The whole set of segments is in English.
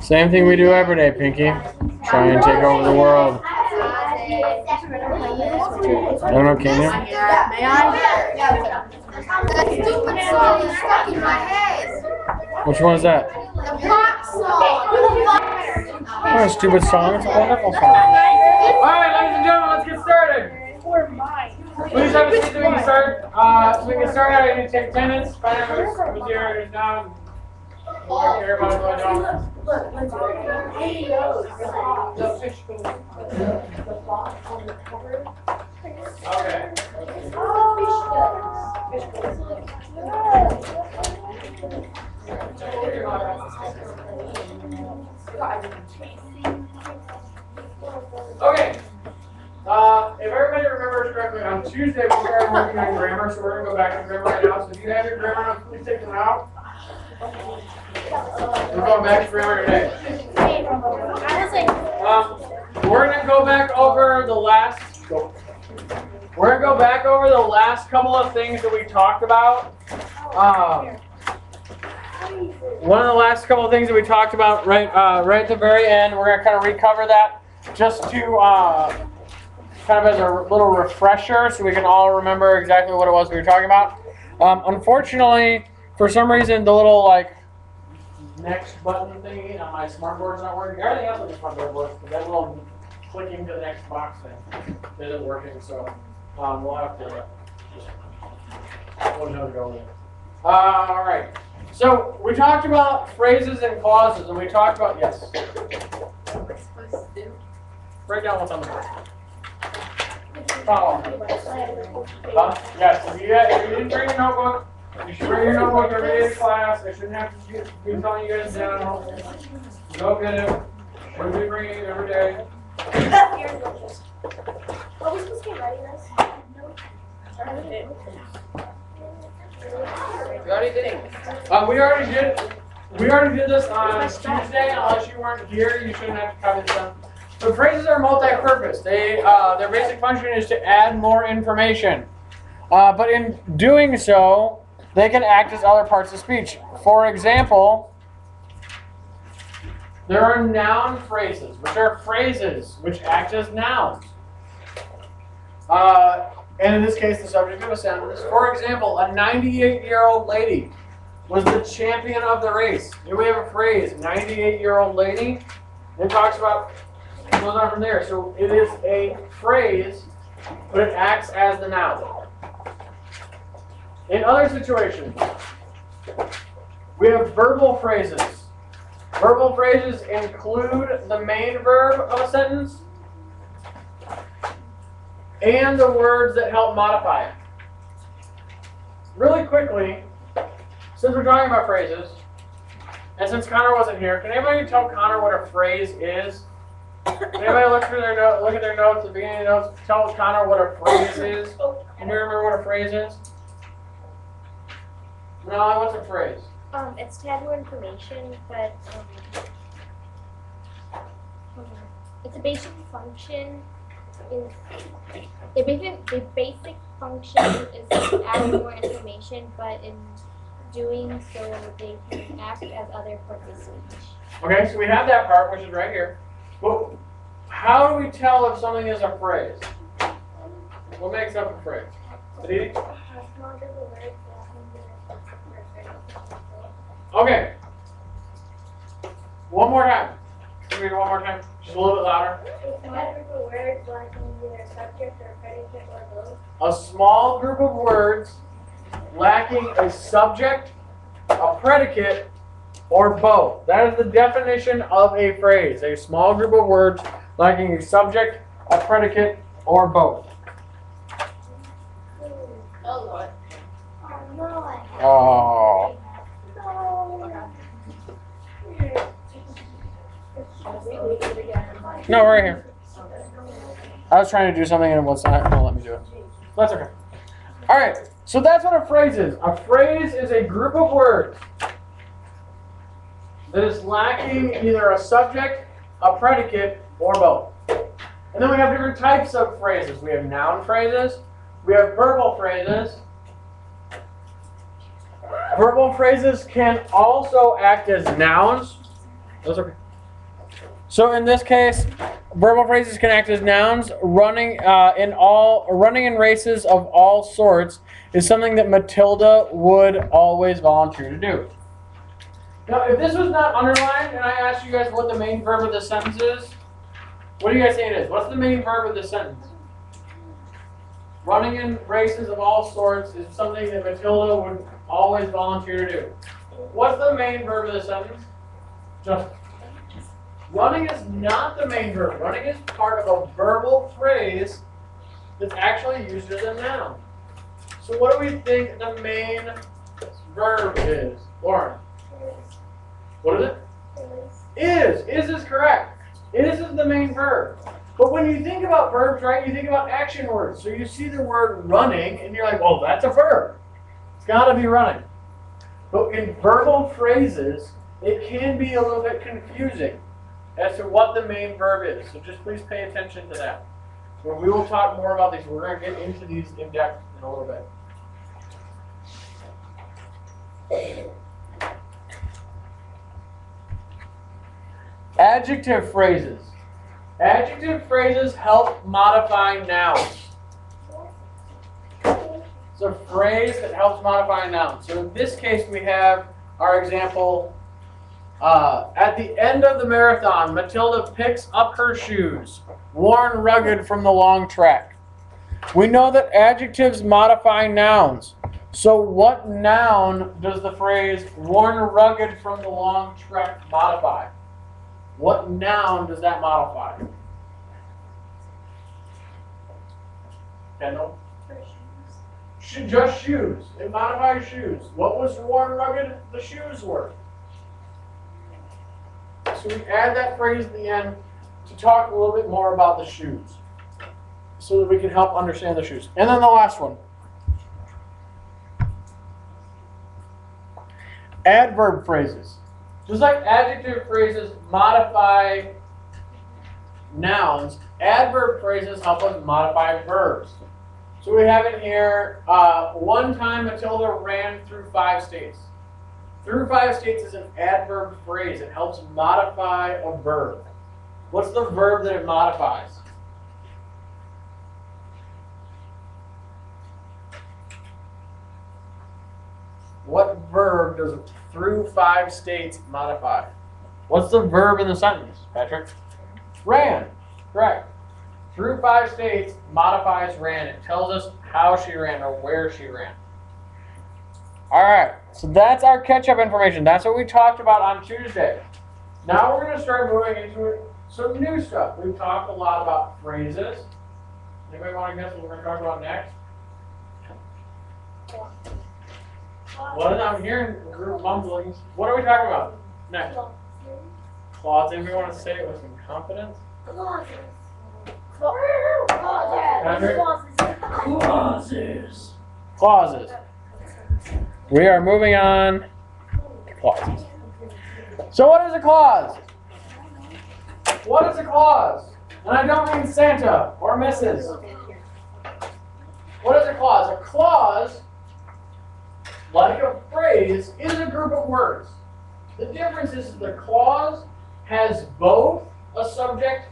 Same thing we do every day, Pinky. Try and take over the world. No, no, can you? May I? That stupid song is stuck in my head. Which one is that? The song. Oh, stupid song. It's a wonderful song. All right, ladies and gentlemen, let's get started. Please have a seat so we can start. Uh, so we can start out. To take attendance. Find here, who's not. Everybody going on. Okay. Okay. Uh, if everybody remembers correctly, on Tuesday we started working on grammar, so we're gonna go back to grammar right now. So if you have your grammar notes, please take them out. We're going back to grammar today. Um, we're gonna go back over the last. We're gonna go back over the last couple of things that we talked about. Um, one of the last couple of things that we talked about right, uh, right at the very end. We're gonna kind of recover that just to uh, kind of as a little refresher, so we can all remember exactly what it was we were talking about. Um, unfortunately, for some reason, the little like next button thingy on my smart board's not working. Everything else on the smart board works, but that little clicking to the next box thing isn't working. So um, we'll have to just we'll know to go with it. Uh, all right. So we talked about phrases and clauses, and we talked about yes. Write down what's on the board. Follow. Huh? Yes. If you, if you didn't bring your notebook, you should bring your notebook every day to class. I shouldn't have to be telling you guys down. Go get it. We'll be bringing it every day. Are we supposed to be writing this? We already did it. Uh, we already did. We already did this on Tuesday. Unless you weren't here, you shouldn't have to copy this down. But phrases are multi-purpose. They uh, their basic function is to add more information. Uh, but in doing so, they can act as other parts of speech. For example, there are noun phrases, which are phrases which act as nouns. Uh, and in this case, the subject of a sentence. For example, a 98-year-old lady was the champion of the race. Here we have a phrase, 98-year-old lady. It talks about, it goes on from there. So it is a phrase, but it acts as the noun. In other situations, we have verbal phrases. Verbal phrases include the main verb of a sentence and the words that help modify it. Really quickly, since we're talking about phrases, and since Connor wasn't here, can anybody tell Connor what a phrase is? Anybody look through their note, look at their notes, the beginning of the notes, tell Connor what a phrase is? Can you remember what a phrase is? No, what's a phrase? Um, it's to add more information, but um, it's a basic function. In the basic, the basic function is to add more information, but in doing so, they can act as other parts of speech. Okay, so we have that part, which is right here. But how do we tell if something is a phrase? What makes up a phrase? Okay. One more time. Can we do one more time? Just a little bit louder. A small group of words lacking a subject, a predicate, or both. That is the definition of a phrase. A small group of words lacking a subject, a predicate, or both. Oh. No, right here. I was trying to do something and it was not let me do it. That's okay. All right. So that's what a phrase is. A phrase is a group of words that is lacking either a subject, a predicate, or both. And then we have different types of phrases. We have noun phrases, we have verbal phrases, Verbal phrases can also act as nouns. Those are. So in this case, verbal phrases can act as nouns. Running uh, in all running in races of all sorts is something that Matilda would always volunteer to do. Now, if this was not underlined and I asked you guys what the main verb of the sentence is, what do you guys think it is? What's the main verb of the sentence? Running in races of all sorts is something that Matilda would always volunteer to do. What's the main verb of the sentence? Just running is not the main verb. Running is part of a verbal phrase that's actually used as a noun. So what do we think the main verb is? Lauren, what is it? Is. Is is correct. Is is the main verb. But when you think about verbs, right, you think about action words. So you see the word running and you're like, well, that's a verb. It's got to be running. But in verbal phrases, it can be a little bit confusing as to what the main verb is. So just please pay attention to that. We will talk more about these, we're going to get into these in depth in a little bit. Adjective phrases. Adjective phrases help modify nouns. It's a phrase that helps modify a noun. So in this case, we have our example. Uh, at the end of the marathon, Matilda picks up her shoes, worn rugged from the long trek. We know that adjectives modify nouns. So what noun does the phrase worn rugged from the long trek modify? What noun does that modify? Kendall? Sh- just shoes. It modifies shoes. What was worn rugged? The shoes were. So we add that phrase at the end to talk a little bit more about the shoes. So that we can help understand the shoes. And then the last one. Adverb phrases. Just like adjective phrases modify nouns, adverb phrases help us modify verbs. So we have it here, uh, one time Matilda ran through five states. Through five states is an adverb phrase. It helps modify a verb. What's the verb that it modifies? What verb does through five states modify? What's the verb in the sentence, Patrick? Ran. Correct. Through five states modifies ran. It tells us how she ran or where she ran. All right, so that's our catch-up information. That's what we talked about on Tuesday. Now we're going to start moving into some new stuff. We've talked a lot about phrases. Anybody want to guess what we're going to talk about next? What? I'm hearing group mumblings. What are we talking about next? Clauses. Anybody want to say it with some confidence? Clauses. Clauses. Clauses. We are moving on clauses. So what is a clause? What is a clause? And I don't mean Santa or Mrs. What is a clause? A clause, like a phrase, is a group of words. The difference is the clause has both a subject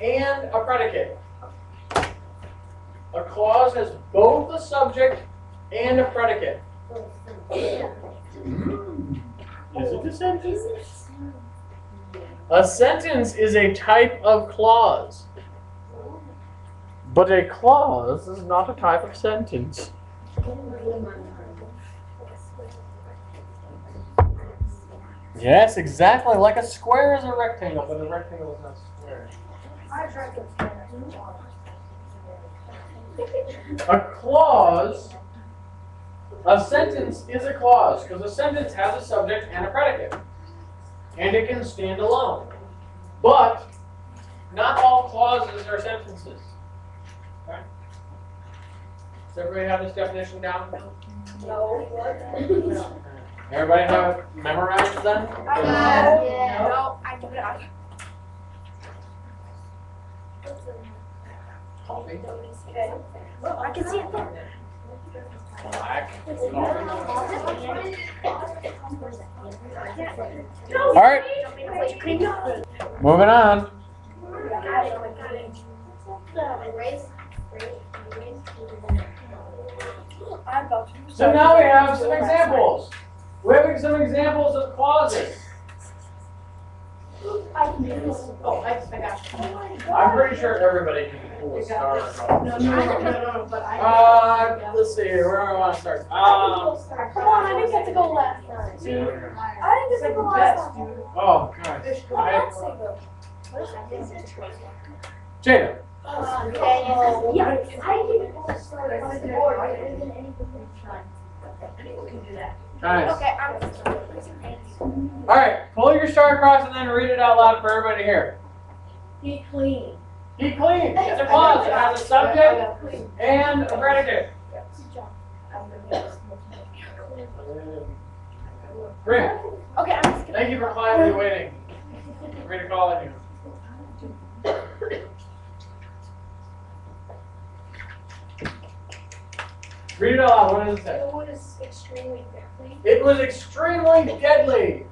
and a predicate. A clause has both a subject and a predicate. Is it a sentence? A sentence is a type of clause. But a clause is not a type of sentence. Yes, exactly. Like a square is a rectangle, but a rectangle is not a square. A clause, a sentence is a clause because a sentence has a subject and a predicate. And it can stand alone. But not all clauses are sentences. Okay? Does everybody have this definition down? Everybody have it memorized then? Yeah. No, I give it up. Coffee. I can see it there. Black. All right, moving on. So now we have some examples. We have some examples of clauses. I can do this. Oh, I, I got you. I'm pretty sure everybody can pull a star across. No, no, no, no, no, but I. Uh, let's see, where do I want to start? Um, Come on, I didn't get to go last time. I didn't get to go last time. oh gosh, I, Jada, Yeah, I didn't go start on the board. Nice. Okay, I'm. All right, pull your star across and then read it out loud for everybody here. Be clean. Be clean. It's a clause. It has a subject and a predicate. Great. Okay, I'm just. Thank you for quietly waiting. Free to call on you. Read it out loud. What does it say? The one is extremely deadly. It was extremely deadly.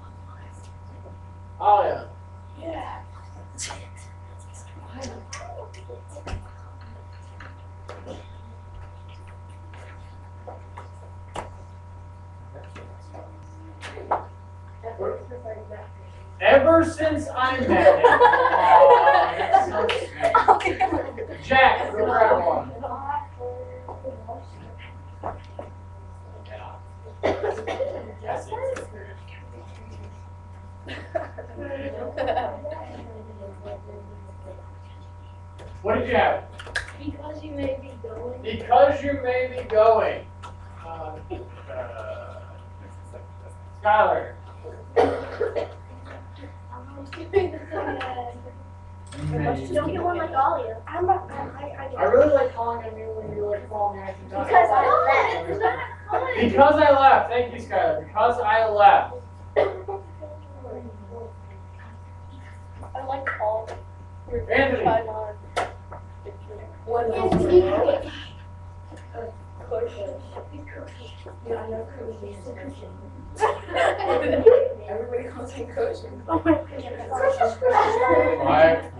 Oh yeah. Yeah. Ever since I met him. So. Jack, go grab one. What did you have? Because you may be going. Because you may be going. Uh, uh, Skylar. Don't get one like Alia. I'm not, I, I, I really like calling on you when you like call me. I can. Because I left. Because I left. Thank you, Skylar. Because I left. I like all. Anthony. One Yes, of he them. could. Yeah, I know cushion is cushion. Everybody calls it cushion. Quiet.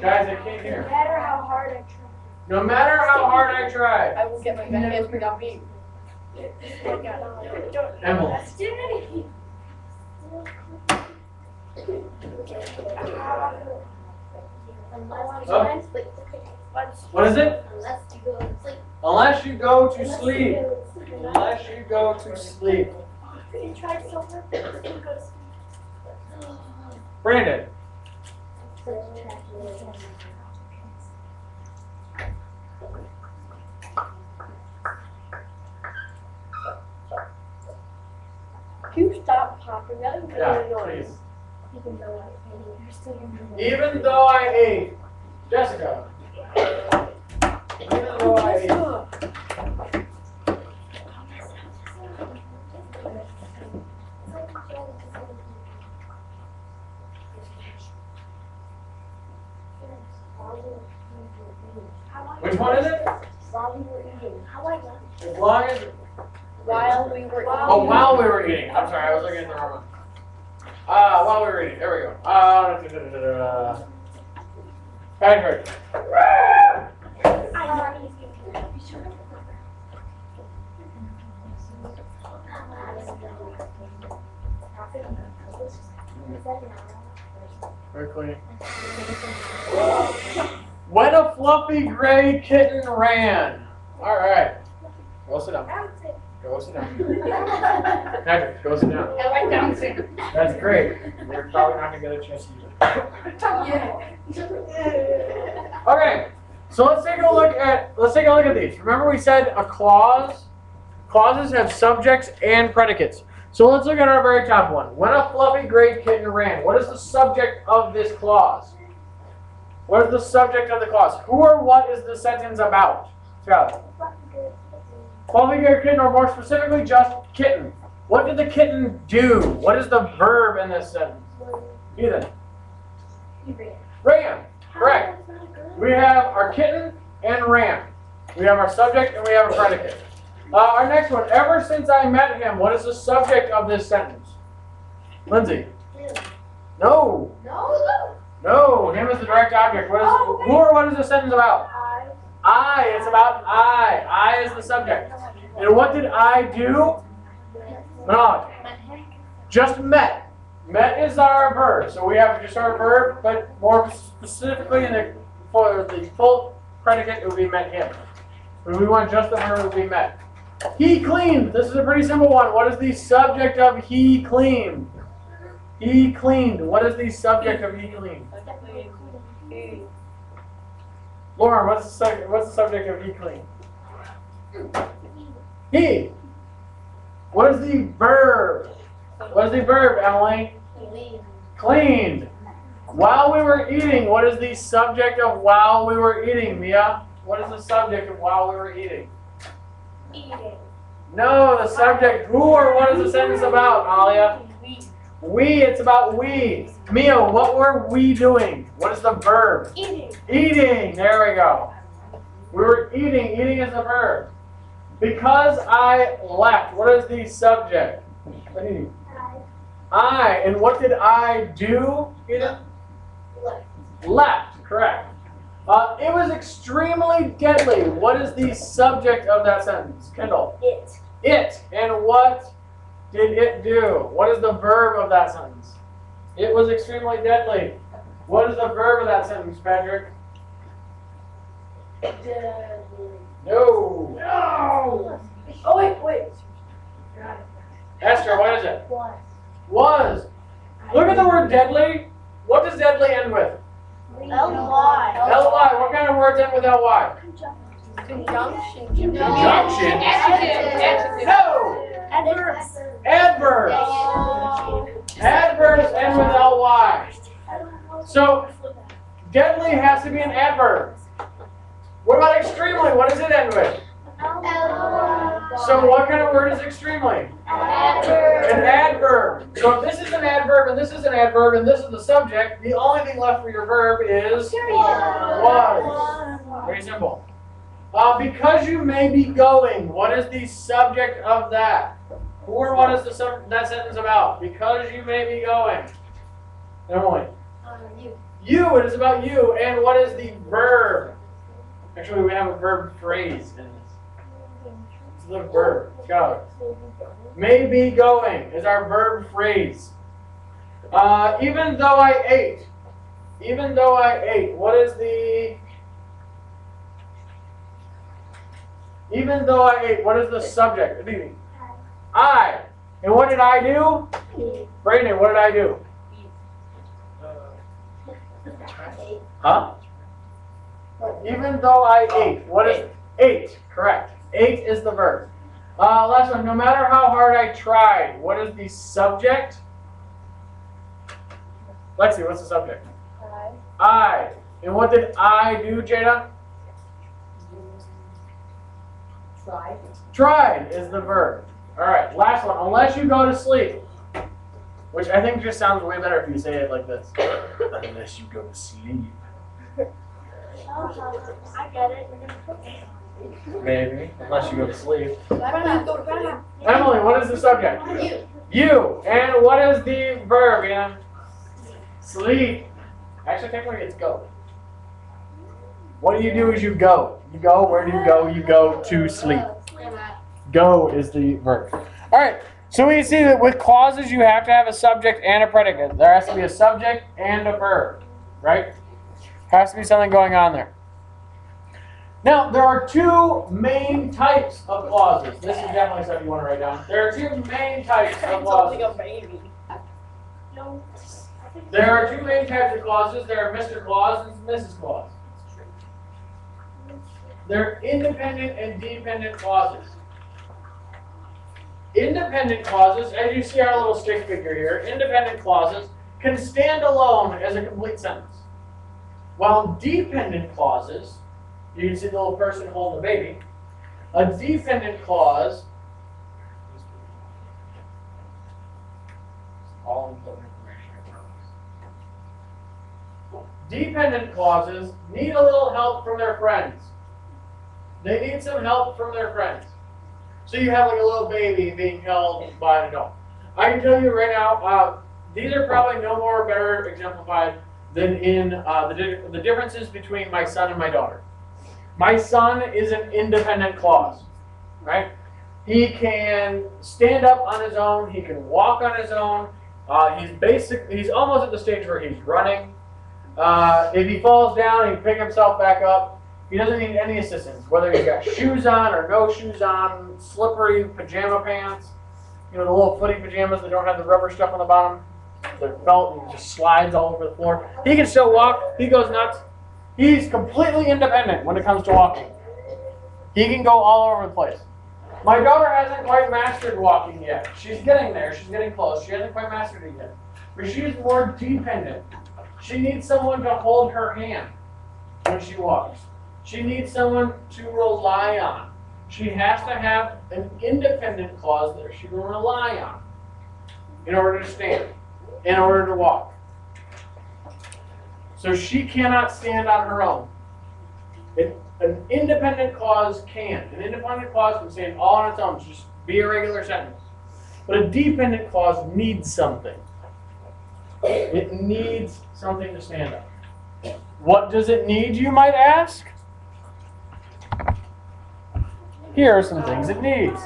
Guys, I can't hear. No matter how hard I try. No matter how hard I try. I will get my back hands without beat. Emily. Unless What is it? you go to sleep. Unless you go to sleep. Unless you go to sleep. You tried so hard. You go to sleep. Brandon. You stop popping, that is really Yeah, annoying. please. Even though I you're still gonna Even though I ate. Jessica. Even though I ate. Which one is it? While we were eating. How I left. As long as. While we were Oh, while we were eating. I'm sorry, I was looking at the wrong one. Uh, while we were eating. There we go. Uh, da, da, da, da, da. Patrick. I know he's gonna be sure. Very clean. When a fluffy gray kitten ran. All right. Go sit down. Go sit down. Patrick, go sit down. I like dancing. That's great. We're probably not gonna get a chance to use it. Okay, so let's take a look at let's take a look at these. Remember we said a clause clauses have subjects and predicates. So let's look at our very top one. When a fluffy gray kitten ran, what is the subject of this clause? What is the subject of the clause? Who or what is the sentence about? Skylar. Fluffy gray kitten, or more specifically, just kitten. What did the kitten do? What is the verb in this sentence? Ethan. Ran. Ran. Correct. We have our kitten and ran. We have our subject and we have a predicate. Uh, our next one. Ever since I met him, what is the subject of this sentence? Lindsay. No. No. No. Him is the direct object. What is? Oh, Who or what is the sentence about? I. It's about I. I is the subject. And what did I do? Manoj. Just met. Met is our verb. So we have just our verb, but more specifically in the for the full predicate, it would be met him. When we want just the verb, it would be met. He cleaned. This is a pretty simple one. What is the subject of he cleaned? He cleaned. What is the subject of he cleaned? Lauren, what's the sub- what's the subject of he cleaned? He. What is the verb? What is the verb, Emily? Cleaned. While we were eating, what is the subject of while we were eating, Mia? What is the subject of while we were eating? Eating. No, the subject. Who or what is the sentence about, Alia? We. It's about we. Mia, what were we doing? What is the verb? Eating. Eating. There we go. We were eating. Eating is the verb. Because I left. What is the subject? What do you- I. And what did I do? Left. Left. Correct. Uh, it was extremely deadly. What is the subject of that sentence? Kendall. It. It. And what did it do? What is the verb of that sentence? It was extremely deadly. What is the verb of that sentence, Patrick? Deadly. No. No. Oh wait, wait. Esther, what is it? One. Was. Look at the word deadly. What does deadly end with? L-Y. Ly. What kind of words end with ly? Conjunction. Conjunction. Adjective. No. Adverbs. Adverbs. Adverbs end with ly. So deadly has to be an adverb. What about extremely? What does it end with? So what kind of word is extremely? An adverb. So if this is an adverb and this is an adverb and this is the subject, the only thing left for your verb is was. Very simple. Uh, because you may be going, what is the subject of that? Or what is the that sentence about? Because you may be going. Emily. You, You. it is about you. And what is the verb? Actually, we have a verb phrase in this. It's the verb. Go. May be going is our verb phrase. Uh, even though I ate. Even though I ate. What is the. Even though I ate. What is the subject? Reading. I. And what did I do? Brandon, what did I do? Huh? Even though I ate. What is ate? Correct. Ate is the verb. Uh, last one. No matter how hard I tried. What is the subject? Lexi, what's the subject? I. I. And what did I do, Jada? Try. Tried is the verb. All right. Last one. Unless you go to sleep. Which I think just sounds way better if you say it like this. Unless you go to sleep. I get it. Maybe. Unless you go to sleep. Emily, what is the subject? You. You. And what is the verb, Ian? Sleep. Actually, technically it's go. What do you do as you go? You go, where do you go? You go to sleep. Go is the verb. All right. So we see that with clauses, you have to have a subject and a predicate. There has to be a subject and a verb, right? Has to be something going on there. Now, there are two main types of clauses. This is definitely something you want to write down. There are two main types of clauses. No. There are two main types of clauses. There are Mr. Clause and Mrs. Clause. They're independent and dependent clauses. Independent clauses, as you see our little stick figure here, independent clauses can stand alone as a complete sentence. While dependent clauses, you can see the little person holding the baby, a dependent clause all important information. Dependent clauses need a little help from their friends. They need some help from their friends. So you have like a little baby being held by an adult. I can tell you right now, uh, these are probably no more better exemplified than in uh, the, di- the differences between my son and my daughter. My son is an independent clause, right? He can stand up on his own. He can walk on his own. Uh, he's basic. He's almost at the stage where he's running. Uh, if he falls down, he can pick himself back up. He doesn't need any assistance, whether he's got shoes on or no shoes on, slippery pajama pants, you know, the little footy pajamas that don't have the rubber stuff on the bottom. They're felt and just slides all over the floor. He can still walk. He goes nuts. He's completely independent when it comes to walking. He can go all over the place. My daughter hasn't quite mastered walking yet. She's getting there. She's getting close. She hasn't quite mastered it yet. But she's more dependent. She needs someone to hold her hand when she walks. She needs someone to rely on. She has to have an independent clause that she can rely on in order to stand, in order to walk. So she cannot stand on her own. An, an independent clause can. An independent clause can stand all on its own, just be a regular sentence. But a dependent clause needs something. It needs something to stand on. What does it need, you might ask? Here are some things it needs.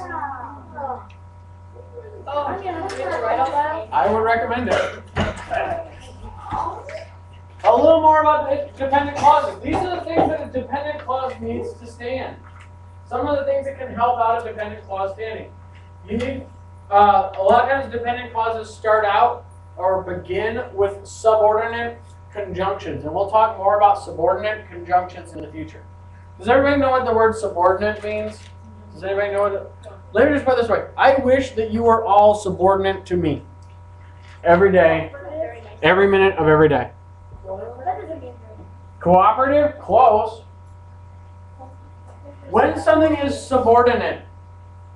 I would recommend it. A little more about dependent clauses. These are the things that a dependent clause needs to stand. Some of the things that can help out a dependent clause standing. You need, uh, a lot of times dependent clauses start out or begin with subordinate conjunctions. And we'll talk more about subordinate conjunctions in the future. Does everybody know what the word subordinate means? Does anybody know what it, let me just put it this way. I wish that you were all subordinate to me. Every day, every minute of every day. Cooperative, close. When something is subordinate,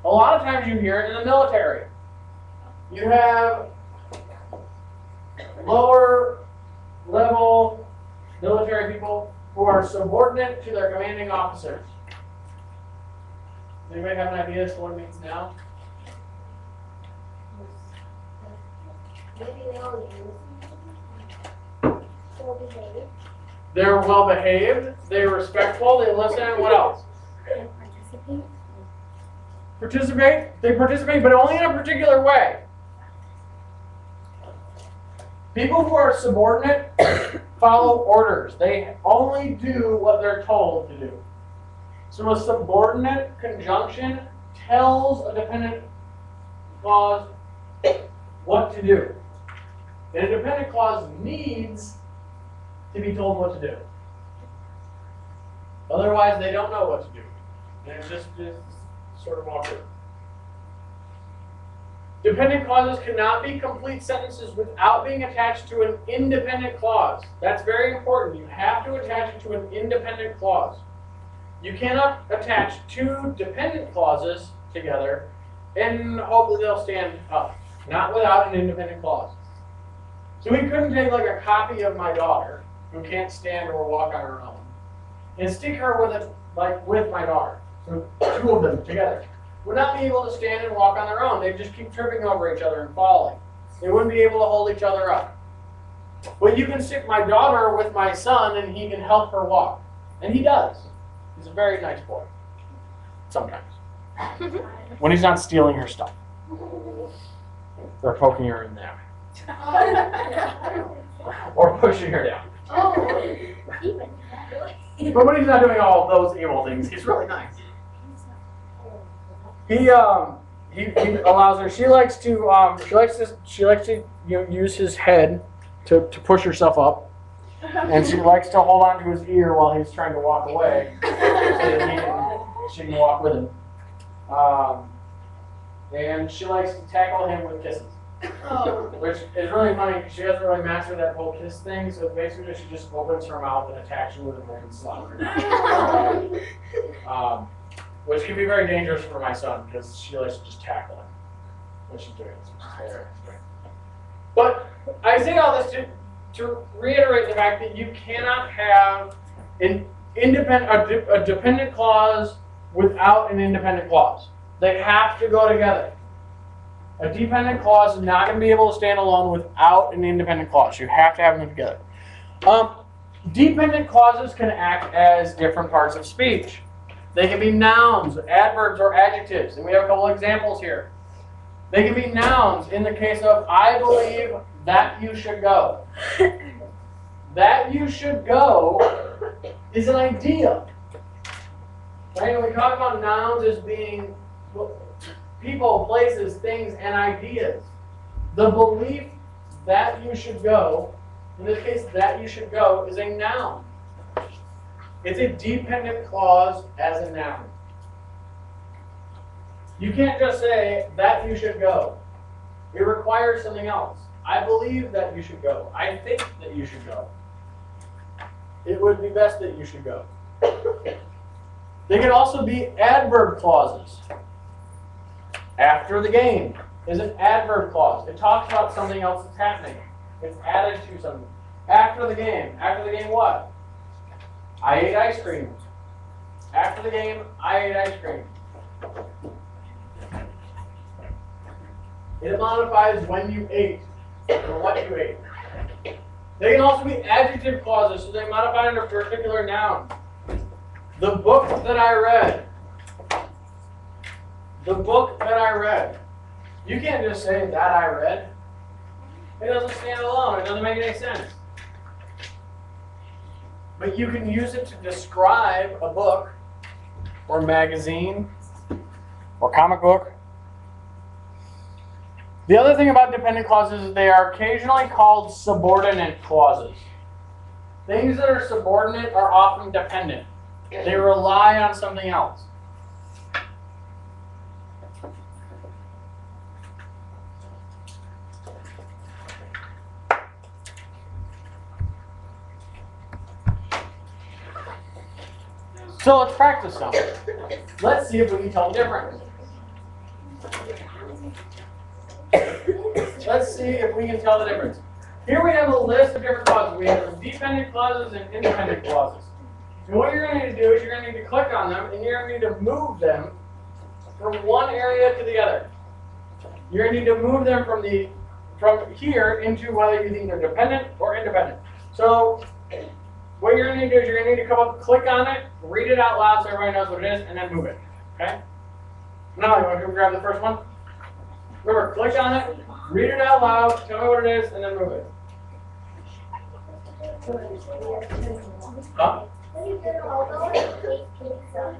a lot of times you hear it in the military. You have lower level military people who are subordinate to their commanding officers. Anybody have an idea as to what it means now? Maybe they all behave. They're well behaved, they're respectful, they listen, what else? Participate. Participate, they participate, but only in a particular way. People who are subordinate follow orders. They only do what they're told to do. So a subordinate conjunction tells a dependent clause what to do. And a dependent clause needs to be told what to do. Otherwise, they don't know what to do. And it's just, just sort of awkward. Dependent clauses cannot be complete sentences without being attached to an independent clause. That's very important. You have to attach it to an independent clause. You cannot attach two dependent clauses together and hope that they'll stand up. Not without an independent clause. So we couldn't take like a copy of my daughter, who can't stand or walk on her own, and stick her with it like with my daughter. So two of them together would not be able to stand and walk on their own. They'd just keep tripping over each other and falling. They wouldn't be able to hold each other up. But you can stick my daughter with my son and he can help her walk. And he does. He's a very nice boy. Sometimes. when he's not stealing her stuff. Or poking her in the eye. Or pushing her down. Oh, even. But when he's not doing all those evil things, he's really nice. He um he, he allows her. She likes to um she likes to she likes to you know, use his head to, to push herself up, and she likes to hold on to his ear while he's trying to walk away, so that he can she can walk with him. Um, and she likes to tackle him with kisses, Oh. which is really funny she hasn't really mastered that whole kiss thing. So basically, she just opens her mouth and attacks you with a broken slobber. Um, which can be very dangerous for my son because she likes to just tackle him when she's doing this, which is hilarious. But I say all this to, to reiterate the fact that you cannot have an independent a, de- a dependent clause without an independent clause. They have to go together. A dependent clause is not going to be able to stand alone without an independent clause. You have to have them together. Um, dependent clauses can act as different parts of speech. They can be nouns, adverbs, or adjectives. And we have a couple examples here. They can be nouns in the case of, I believe that you should go. that you should go is an idea. Right? And we talk about nouns as being people, places, things, and ideas. The belief that you should go, in this case, that you should go, is a noun. It's a dependent clause as a noun. You can't just say that you should go. It requires something else. I believe that you should go. I think that you should go. It would be best that you should go. They can also be adverb clauses. After the game is an adverb clause. It talks about something else that's happening. It's added to something. After the game. After the game what? I ate ice cream. After the game, I ate ice cream. It modifies when you ate or what ate. They can also be adjective clauses, so they modify a particular noun. The book that I read. The book that I read. You can't just say that I read. It doesn't stand alone. It doesn't make any sense. But you can use it to describe a book or magazine or comic book. The other thing about dependent clauses is they are occasionally called subordinate clauses. Things that are subordinate are often dependent. They rely on something else. So let's practice some. Let's see if we can tell the difference. Let's see if we can tell the difference. Here we have a list of different clauses. We have dependent clauses and independent clauses. And what you're going to need to do is you're going to need to click on them and you're going to need to move them from one area to the other. You're going to need to move them from the from here into whether you think they're dependent or independent. So what you're going to need to do is you're going to need to come up, click on it, read it out loud so everybody knows what it is, and then move it. Okay? Now you want to grab the first one? Remember, click on it, read it out loud, tell me what it is, and then move it. Huh? Although I hate pizza.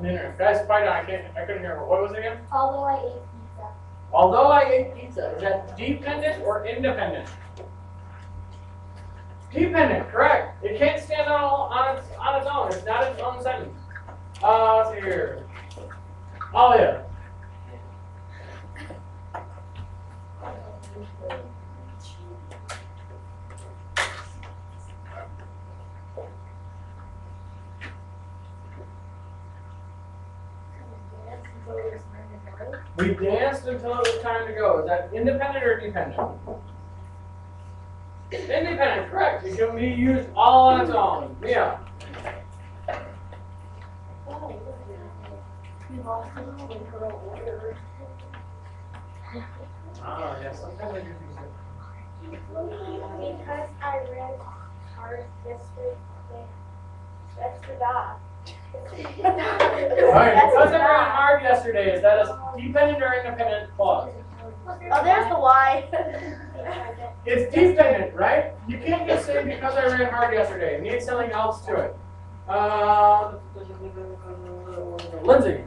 Dinner. Guys, quiet down. I can't. I couldn't hear. What was it again? Although I ate pizza. Although I ate pizza, is that dependent or independent? Dependent, correct. It can't stand on, on its on its own. It's not its own sentence. Uh, let's see here. Oh yeah. Until it was time to go. Is that independent or dependent? Independent, correct. It can be used all on its own. Yeah. Sometimes I do Because I read hard yesterday. That's the dog. All right. Because I ran hard yesterday, is that a dependent or independent clause? Oh, there's the Y. It's dependent, right? You can't just say because I ran hard yesterday. It needs something else to it. Uh, Lindsay.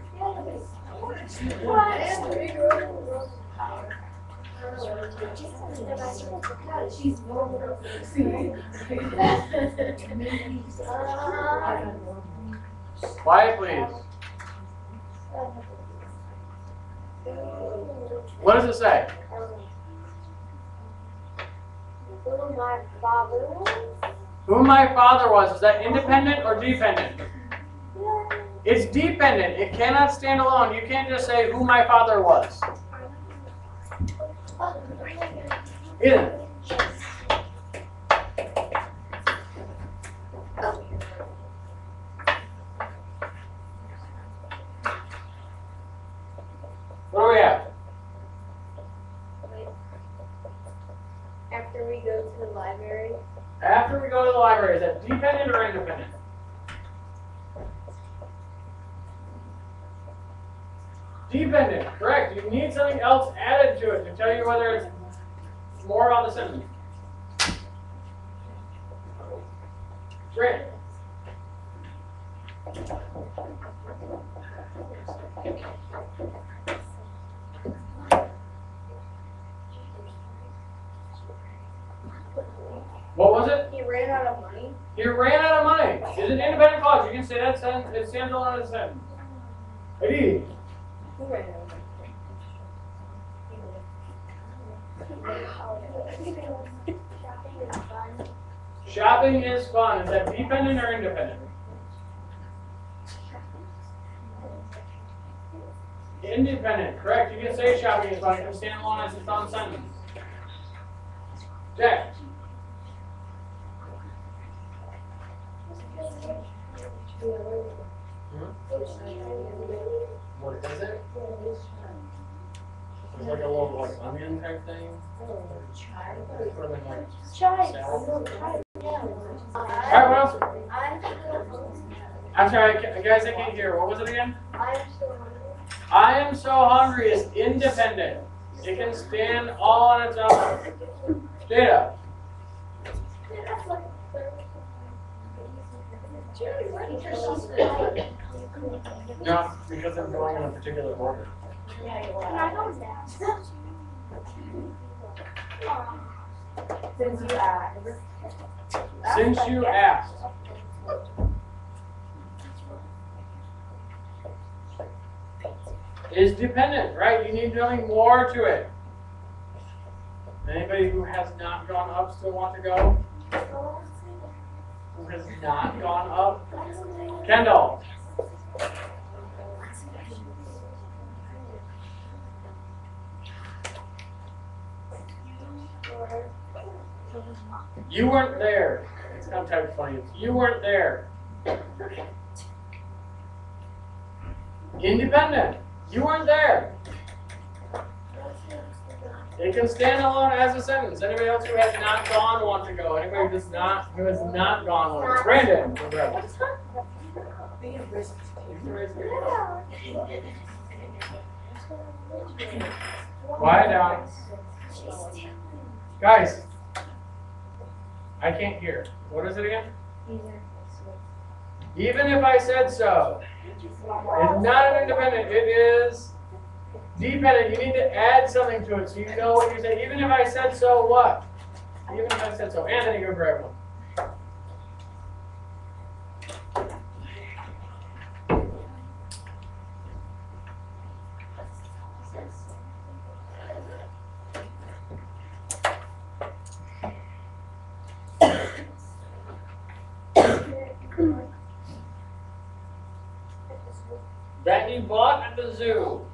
Quiet, please. What does it say? Who my father was? Who my father was. Is that independent or dependent? It's dependent. It cannot stand alone. You can't just say who my father was. It? we at? After we go to the library. After we go to the library, is that dependent or independent? Dependent, correct. You need something else added to it to tell you whether it's more about the sentence. Great. What was it? He ran out of money. You ran out of money. It's an independent clause. You can say that sentence. It stands alone as a sentence. Eddie. Who ran out? Shopping is fun. Shopping is fun. Is that dependent or? Independent, correct. You can say shopping is fun. It can stand alone as its own sentence. Jack. What is it? It's like a little like onion type thing. Sort of like Chives. salad. Chives. All right, what else? I'm still I'm sorry, I ca- guys, I can't hear. What was it again? I'm still hungry. I am so hungry is independent. It can stand all on its own. Data. No, because I'm going in a particular order. Can I go down? Since you asked. Since you asked. Is dependent, right? You need something more to it. Anybody who has not gone up still want to go? Who has not gone up? Kendall. You weren't there. It's kind of type of funny. It's you weren't there. Independent. You weren't there. It can stand alone as a sentence. Anybody else who has not gone want to go? Anybody who does not who has not gone want to go? Brandon. go grab it. Quiet down. Guys. I can't hear. What is it again? Even if I said so. It's not an independent, it is dependent. You need to add something to it so you know what you say. Even if I said so, what? Even if I said so. Anthony, go grab one. That you bought at the zoo.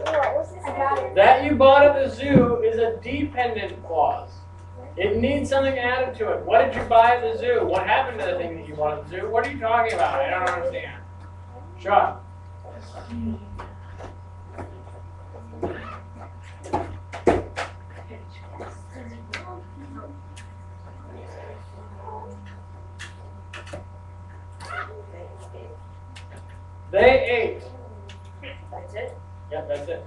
I got it. That you bought at the zoo is a dependent clause. It needs something added to it. What did you buy at the zoo? What happened to the thing that you bought at the zoo? What are you talking about? I don't understand. Sean. They ate. That's it? Yep, that's it.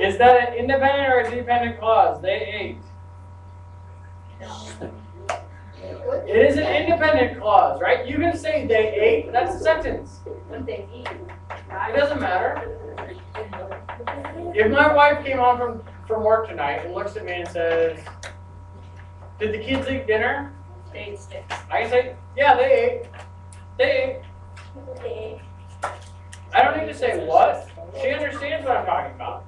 Is that an independent or a dependent clause? They ate. It is an independent clause, right? You can say they ate, that's a sentence. What they eat. It doesn't matter. If my wife came home from, from work tonight and looks at me and says, Did the kids eat dinner? They ate sticks. I can say, Yeah, they ate. They ate. I don't need to say what. She understands what I'm talking about.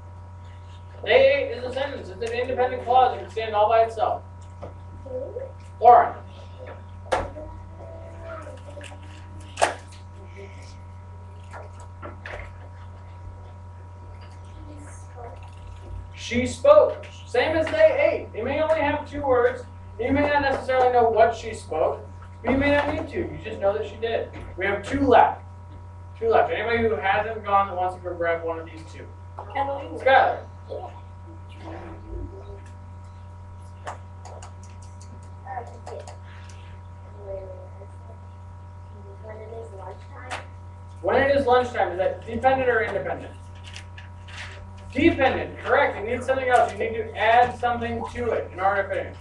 They ate is a sentence. It's an independent clause. It can stand all by itself. Lauren. She spoke. Same as day eight. They may only have two words. You may not necessarily know what she spoke, but you may not need to. You just know that she did. We have two left. Two left. Anybody who hasn't gone that wants to go grab one of these two. Skylar. When it is lunchtime. When it is lunchtime, is that dependent or independent? Dependent, correct. You need something else. You need to add something to it in order to finish.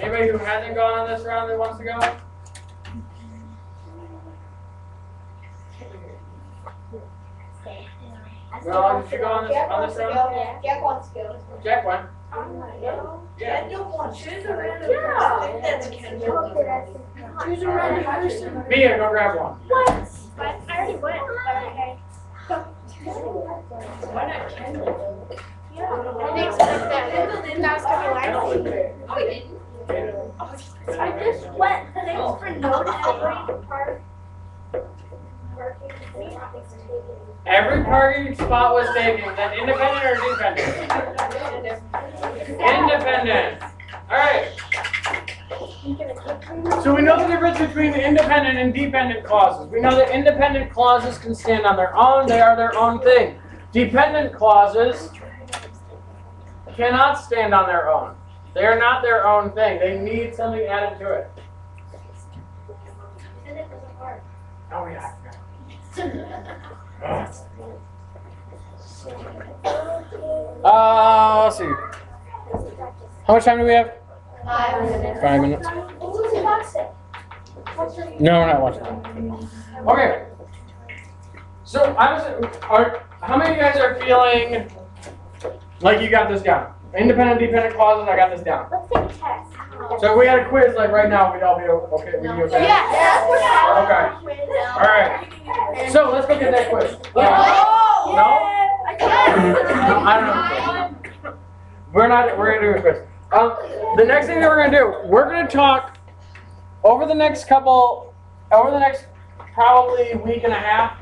Anybody who hasn't gone on this round that wants to go? No, did you go on this, Jack on wants this to round? go. Jack wants to go. Jack went. Yeah. Yeah. Choose a random person. That's Kendall. Choose a random person. Mia, go grab one. What? But I already went. Okay. Why not Kendall? Yeah. I didn't expect that. That was gonna be last. Oh, we didn't? I just went. Thanks for noticing. Park. Every parking spot was taken. Is that independent or dependent? Independent. All right. So we know the difference between independent and dependent clauses. We know that independent clauses can stand on their own. They are their own thing. Dependent clauses cannot stand on their own. They are not their own thing. They need something added to it. Oh yeah. Uh, let's see. How much time do we have? Five minutes. No, we're not watching. Okay. So I was. Are how many of you guys are feeling like you got this down? Independent, dependent clauses. I got this down. Let's take a test. So if we had a quiz like right now, we'd all be okay. We'd be okay. Yes. Okay. All right. So let's go get that quiz. Uh, no. No, I don't know. We're not. We're gonna do a quiz. Um, the next thing that we're gonna do, we're gonna talk over the next couple, over the next probably week and a half.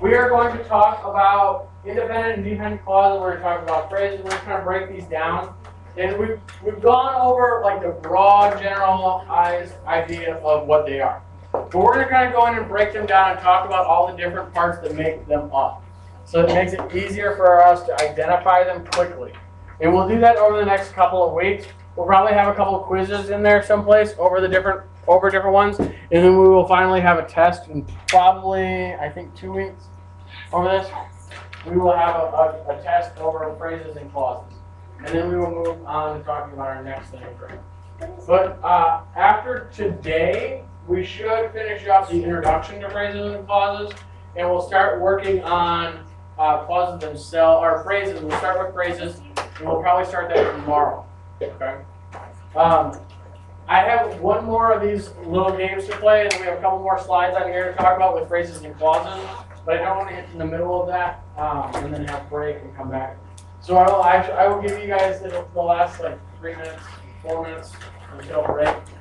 We are going to talk about independent and dependent clauses. We're gonna talk about phrases. We're kind of break these down. And we've we've gone over like the broad generalized idea of what they are. But we're gonna kind of go in and break them down and talk about all the different parts that make them up. So it makes it easier for us to identify them quickly. And we'll do that over the next couple of weeks. We'll probably have a couple of quizzes in there someplace over the different over different ones, and then we will finally have a test in probably I think two weeks over this. We will have a, a, a test over phrases and clauses, and then we will move on to talking about our next thing. But uh, after today, we should finish up the introduction to phrases and clauses, and we'll start working on uh, clauses themselves, or phrases. We'll start with phrases, and we'll probably start that tomorrow. Okay. Um, I have one more of these little games to play, and we have a couple more slides on here to talk about with phrases and clauses. But I don't want to hit in the middle of that, um, and then have break and come back. So I will actually, I will give you guys the, the last like three minutes, four minutes until break.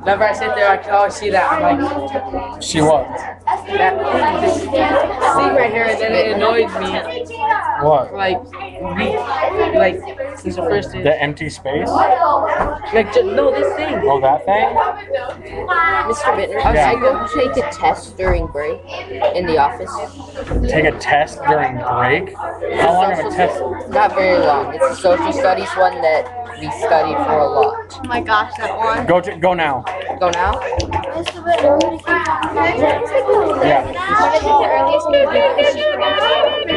Whenever I sit there, I can always see that. I'm like, she what? that this thing right here, and then it annoys me. What? Like, week, like since the first day. The empty space? Like, just, no, this thing. Oh, that thing? Mr. Bittner, I, Yeah. I go take a test during break in the office. Take a test during break? How long of a test? Not very long. It's a social studies one that we studied for a lot. Oh my gosh, that one. Go to, go now. Go now? Yeah.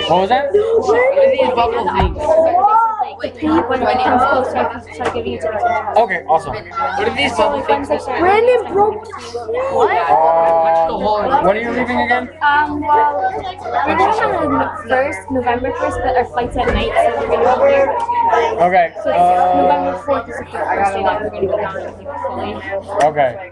What was that? What are these bubble things? Okay, awesome. What are these bubble things? Brandon broke. Punch the Uh, when are you leaving again? Um, well, we're going on the first, November first, but our flight's at night, so we're gonna be here. Okay. So it's November Uh, fourth is the first day that we're gonna be gone fully. okay.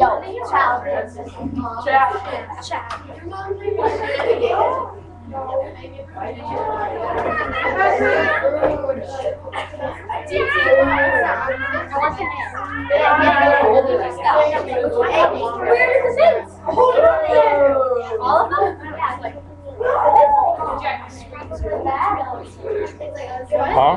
yo, child. I want the Where is the mints? All of them? Huh?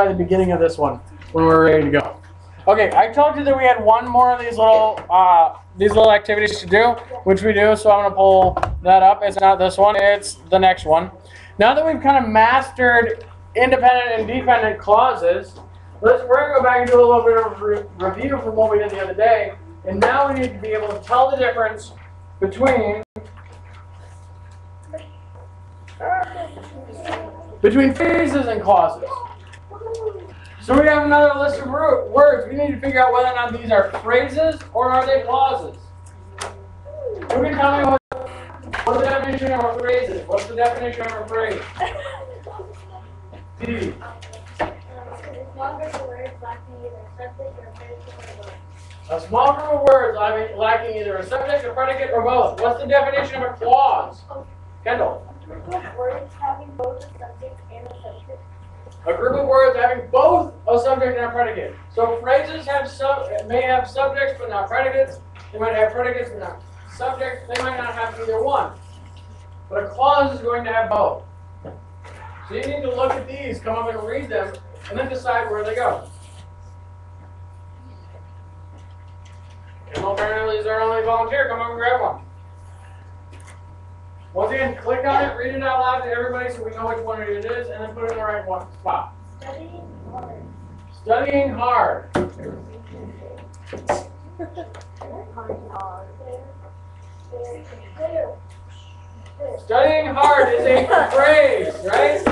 by the beginning of this one, when we're ready to go. Okay, I told you that we had one more of these little, uh, these little activities to do, which we do, so I'm gonna pull that up. It's not this one, it's the next one. Now that we've kind of mastered independent and dependent clauses, let's, we're gonna go back and do a little bit of re- review from what we did the other day. And now we need to be able to tell the difference between between phrases and clauses. So we have another list of words. We need to figure out whether or not these are phrases or are they clauses. Who can tell me what, what the definition of a phrase is? What's the definition of a phrase? D. A small group of words lacking, lacking either a subject, a predicate, or both. What's the definition of a clause? Kendall. A group of Words having both a subject and a subject. A group of words having both a subject and a predicate. So phrases have sub may have subjects but not predicates. They might have predicates but not subjects. They might not have either one. But a clause is going to have both. So you need to look at these, come up and read them, and then decide where they go. Kimmel apparently is our only volunteer. Come up and grab one. Once again, click on it, read it out loud to everybody so we know which one it is, and then put it in the right one spot. Studying hard. Studying hard. Studying hard is a phrase, right?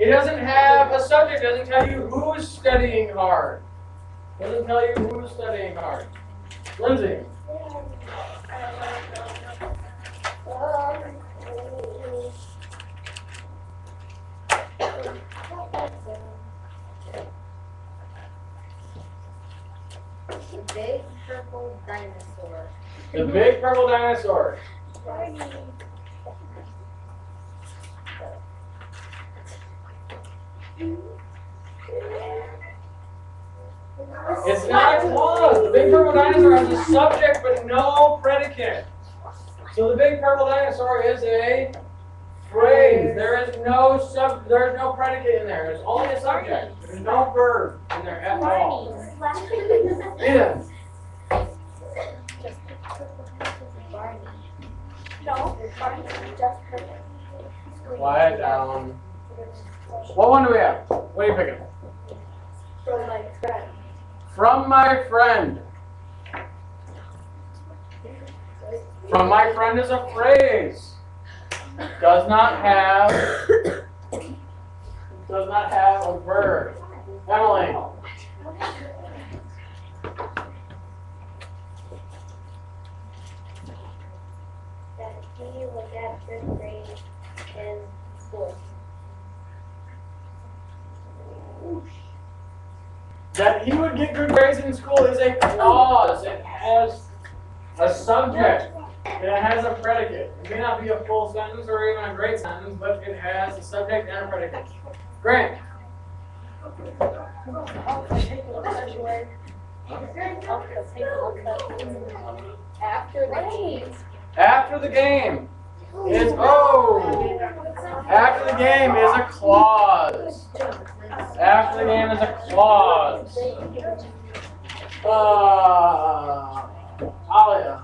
It doesn't have a subject, it doesn't tell you who's studying hard. It Doesn't tell you who's studying hard. Lindsay, The big purple dinosaur. the big purple dinosaur. It's not a clause. The big purple dinosaur has a subject but no predicate. So the big purple dinosaur is a phrase. There is no sub. There is no predicate in there. It's only a subject. There's no verb in there at all. Ethan, No, Barney just perfect. quiet down. What one do we have? What are you picking? From my friend. From my friend. From my friend is a phrase. Does not have does not have a verb. Emily. That he will get good grades in school. That he would get good grades in school is a clause. It has a subject. It has a predicate. It may not be a full sentence or even a great sentence, but it has a subject and a predicate. Grant. After the game. After the game is oh. After the game is a clause. After the game is a clause. Uh, Alia.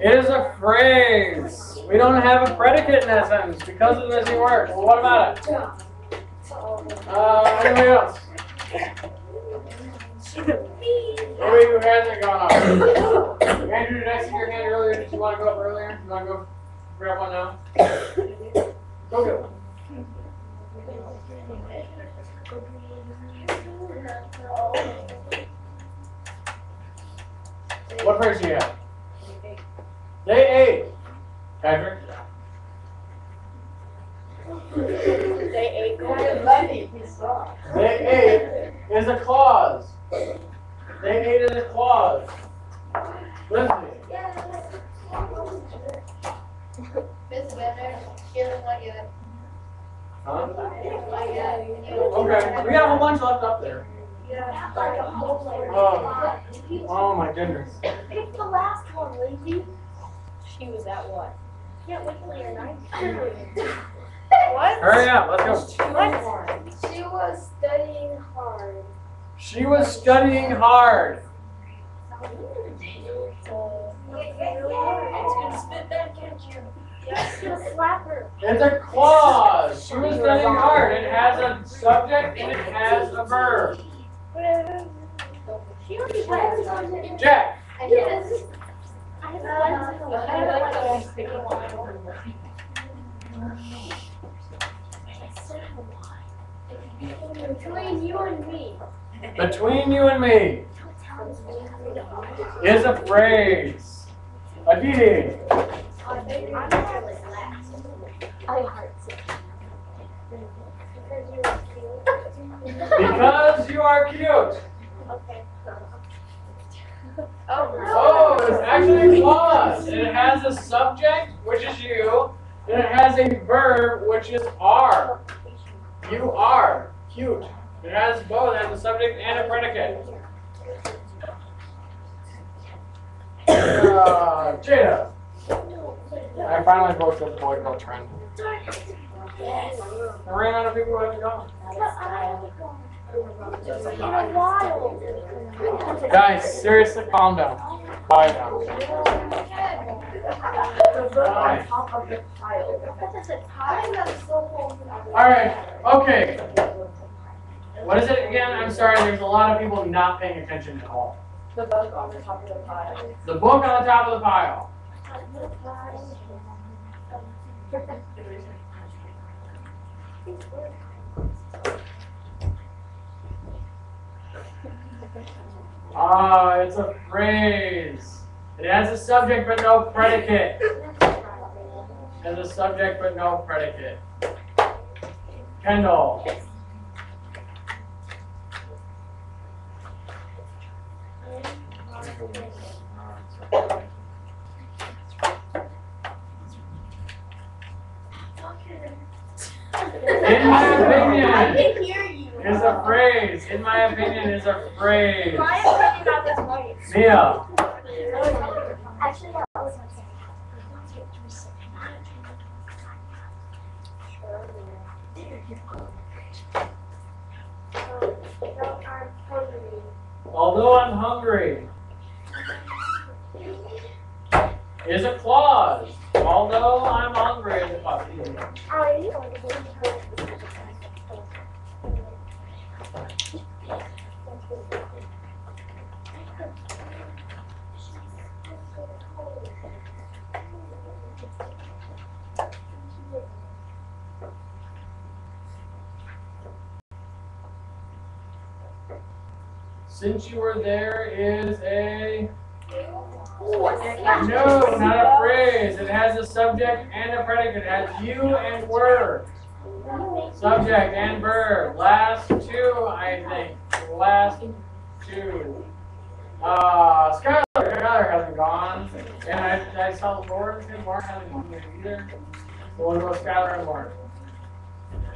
It is a phrase. We don't have a predicate in that sentence because of the missing word. Well, what about it? Uh, anybody else? Nobody who hasn't gone up. Andrew, did I see your hand earlier? Did you want to go up earlier? You want to go grab one now? Go get one. What phrase do you have? Day eight. Patrick? They ate Monday. Day eight is a clause. Day eight is a clause. Lindsay? Miss Bennett, feeling like it. Huh? Like it. Okay, we got a bunch left up there. Yeah. Like a whole bunch. Oh, oh my goodness. Pick the last one, Lindsay. She was at what? Can't wait till you're nine. What? Hurry up, let's go. What? She was studying hard. She was studying hard. It's gonna spit back at you. It's gonna slap her. It's a clause. She was studying hard. It has a subject and it has a verb. She already went. Jack, Yes. Between you and me. between you and me is a phrase. Aditi, I heart because you are cute. Okay. Oh, it's actually a clause. And it has a subject, which is you, and it has a verb, which is are. You are cute. It has both. It has a subject and a predicate. Uh, Jada. I finally broke the boy girl trend. I ran out of people who haven't gone. In a while. Guys, seriously, calm down. Quiet down. Alright. Alright, okay. What is it again? I'm sorry, there's a lot of people not paying attention at all. The book on the top of the pile. The book on the top of the pile. Ah, it's a phrase. It has a subject but no predicate. It has a subject but no predicate. Kendall. In my opinion, can hear you. Is a phrase. In my opinion, is a phrase. My opinion on this point. Mia. Actually, that was my Although I'm hungry. Is a clause. Although I'm hungry is a clause. Since you were there is a no, not a phrase. It has a subject and a predicate. It has you and were. Subject and verb. Last two, I think. Last two. Uh, Skylar, Skylar hasn't gone. And I, I saw Lauren and Mark hasn't gone there either. So we'll go Skylar and Mark.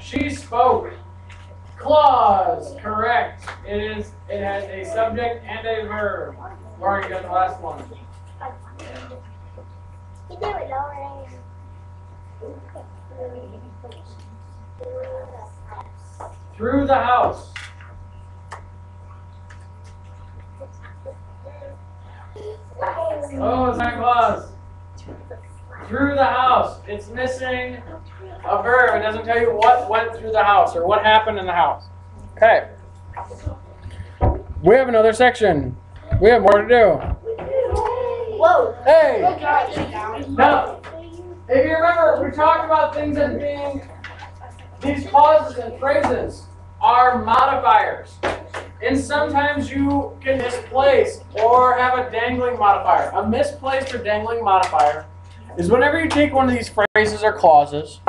She spoke. Clause, correct. It is. It has a subject and a verb. Lauren, you got the last one. You do it, Lauren. Through the house. Oh, it's not clause. Through the house. It's missing a verb. It doesn't tell you what went through the house or what happened in the house. Okay. We have another section. We have more to do. Whoa. Hey! Now, if you remember, we talked about things as being these clauses and phrases are modifiers. And sometimes you can misplace or have a dangling modifier. A misplaced or dangling modifier is whenever you take one of these phrases or clauses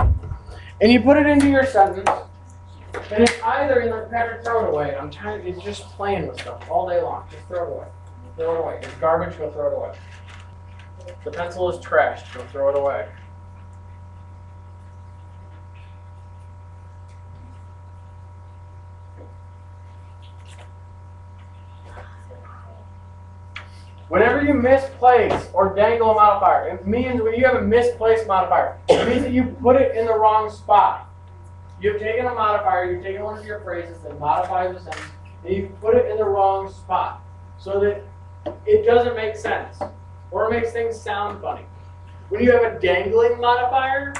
and you put it into your sentence, and it's either in the Patrick, throw it away. I'm tired. It's just playing with stuff all day long. Just throw it away. Throw it away. It's garbage. Go throw it away. The pencil is trashed. Go throw it away. Whenever you misplace or dangle a modifier, it means when you have a misplaced modifier, it means that you put it in the wrong spot. You've taken a modifier, you've taken one of your phrases that modifies the sentence, and you put it in the wrong spot so that it doesn't make sense or it makes things sound funny. When you have a dangling modifier,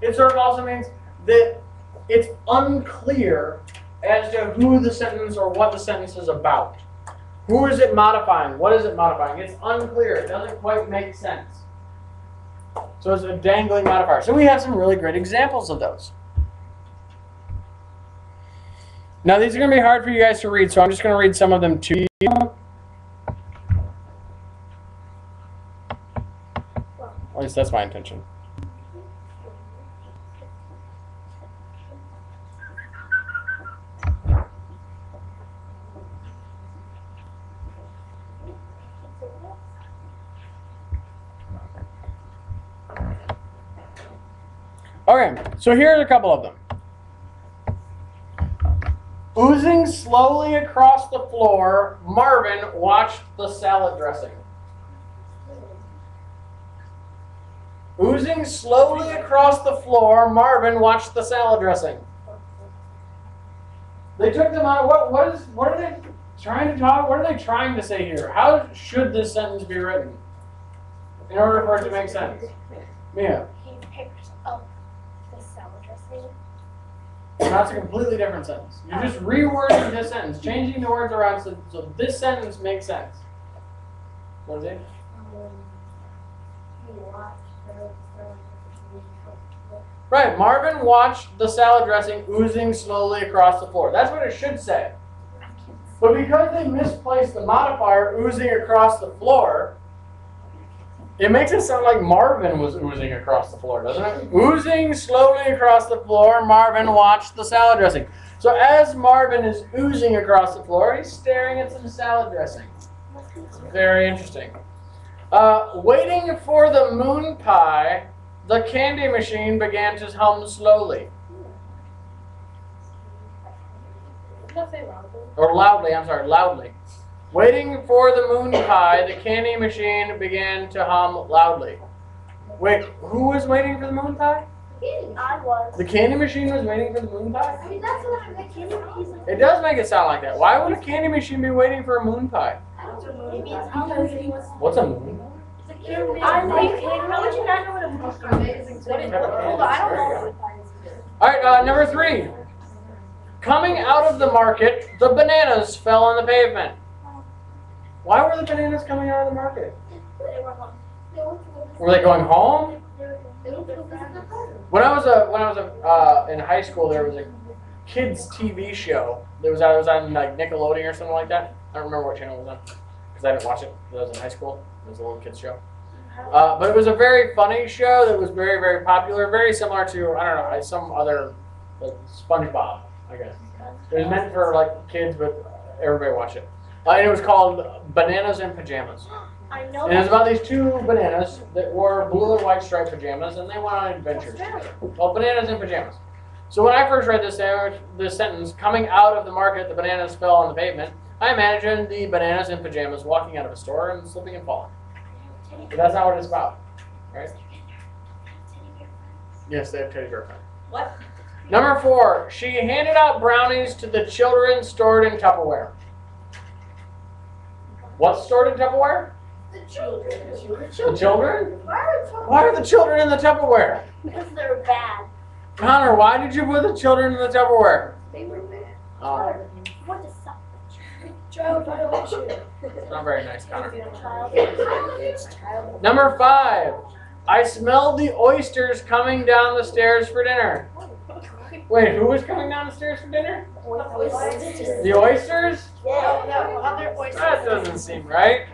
it sort of also means that it's unclear as to who the sentence or what the sentence is about. Who is it modifying? What is it modifying? It's unclear. It doesn't quite make sense. So it's a dangling modifier. So we have some really great examples of those. Now these are going to be hard for you guys to read, so I'm just going to read some of them to you. At least that's my intention. So here's a couple of them. Oozing slowly across the floor, Marvin watched the salad dressing. Oozing slowly across the floor, Marvin watched the salad dressing. They took them out. What, what, is, what are they trying to talk? What are they trying to say here? How should this sentence be written in order for it to make sense? Mia, He picked up the salad dressing. That's a completely different sentence. You're just rewording this sentence, changing the words around so, so this sentence makes sense. The Right, Marvin watched the salad dressing oozing slowly across the floor. That's what it should say. But because they misplaced the modifier oozing across the floor, it makes it sound like Marvin was oozing across the floor, doesn't it? Oozing slowly across the floor, Marvin watched the salad dressing. So as Marvin is oozing across the floor, he's staring at some salad dressing. Very interesting. Uh, waiting for the moon pie, the candy machine began to hum slowly. Or loudly, I'm sorry, loudly. Waiting for the moon pie, the candy machine began to hum loudly. Wait, who was waiting for the moon pie? it. I was. The candy machine was waiting for the moon pie? I mean, that's what I'm making. It does make it sound like that. Why would a candy machine be waiting for a moon pie? Maybe it's because he was. What's a moon? Pie? It's I'm like, how would you not know what a moon pie is? What hold on, I don't know. All right, uh, number three. Coming out of the market, the bananas fell on the pavement. Why were the bananas coming out of the market? They were home. Were they going home? When I was a when I was a, uh, in high school, there was a kids TV show. That was it was on like Nickelodeon or something like that. I don't remember what channel it was on because I didn't watch it. when I was in high school. It was a little kids show. Uh, but it was a very funny show that was very very popular. Very similar to I don't know some other like SpongeBob. I guess it was meant for like kids, but everybody watched it. Uh, and it was called Bananas in Pajamas. I know. And it was about these two bananas that wore blue and white striped pajamas, and they went on adventures together. Well, bananas in pajamas. So when I first read this, this sentence, coming out of the market, the bananas fell on the pavement. I imagined the bananas in pajamas walking out of a store and slipping and falling. But that's not what it's about, right? Yes, they have teddy bear friends. What? Number four, she handed out brownies to the children stored in Tupperware. What's stored in Tupperware? The children. The children? Why are children? Why are the children in the Tupperware? Because they're bad. Connor, why did you put the children in the Tupperware? They were bad. Oh. What is up? Child violation. It's not very nice, Connor. Number five. I smelled the oysters coming down the stairs for dinner. Oh, Wait, who was coming down the stairs for dinner? The oysters? No, no, other oysters. That doesn't seem right.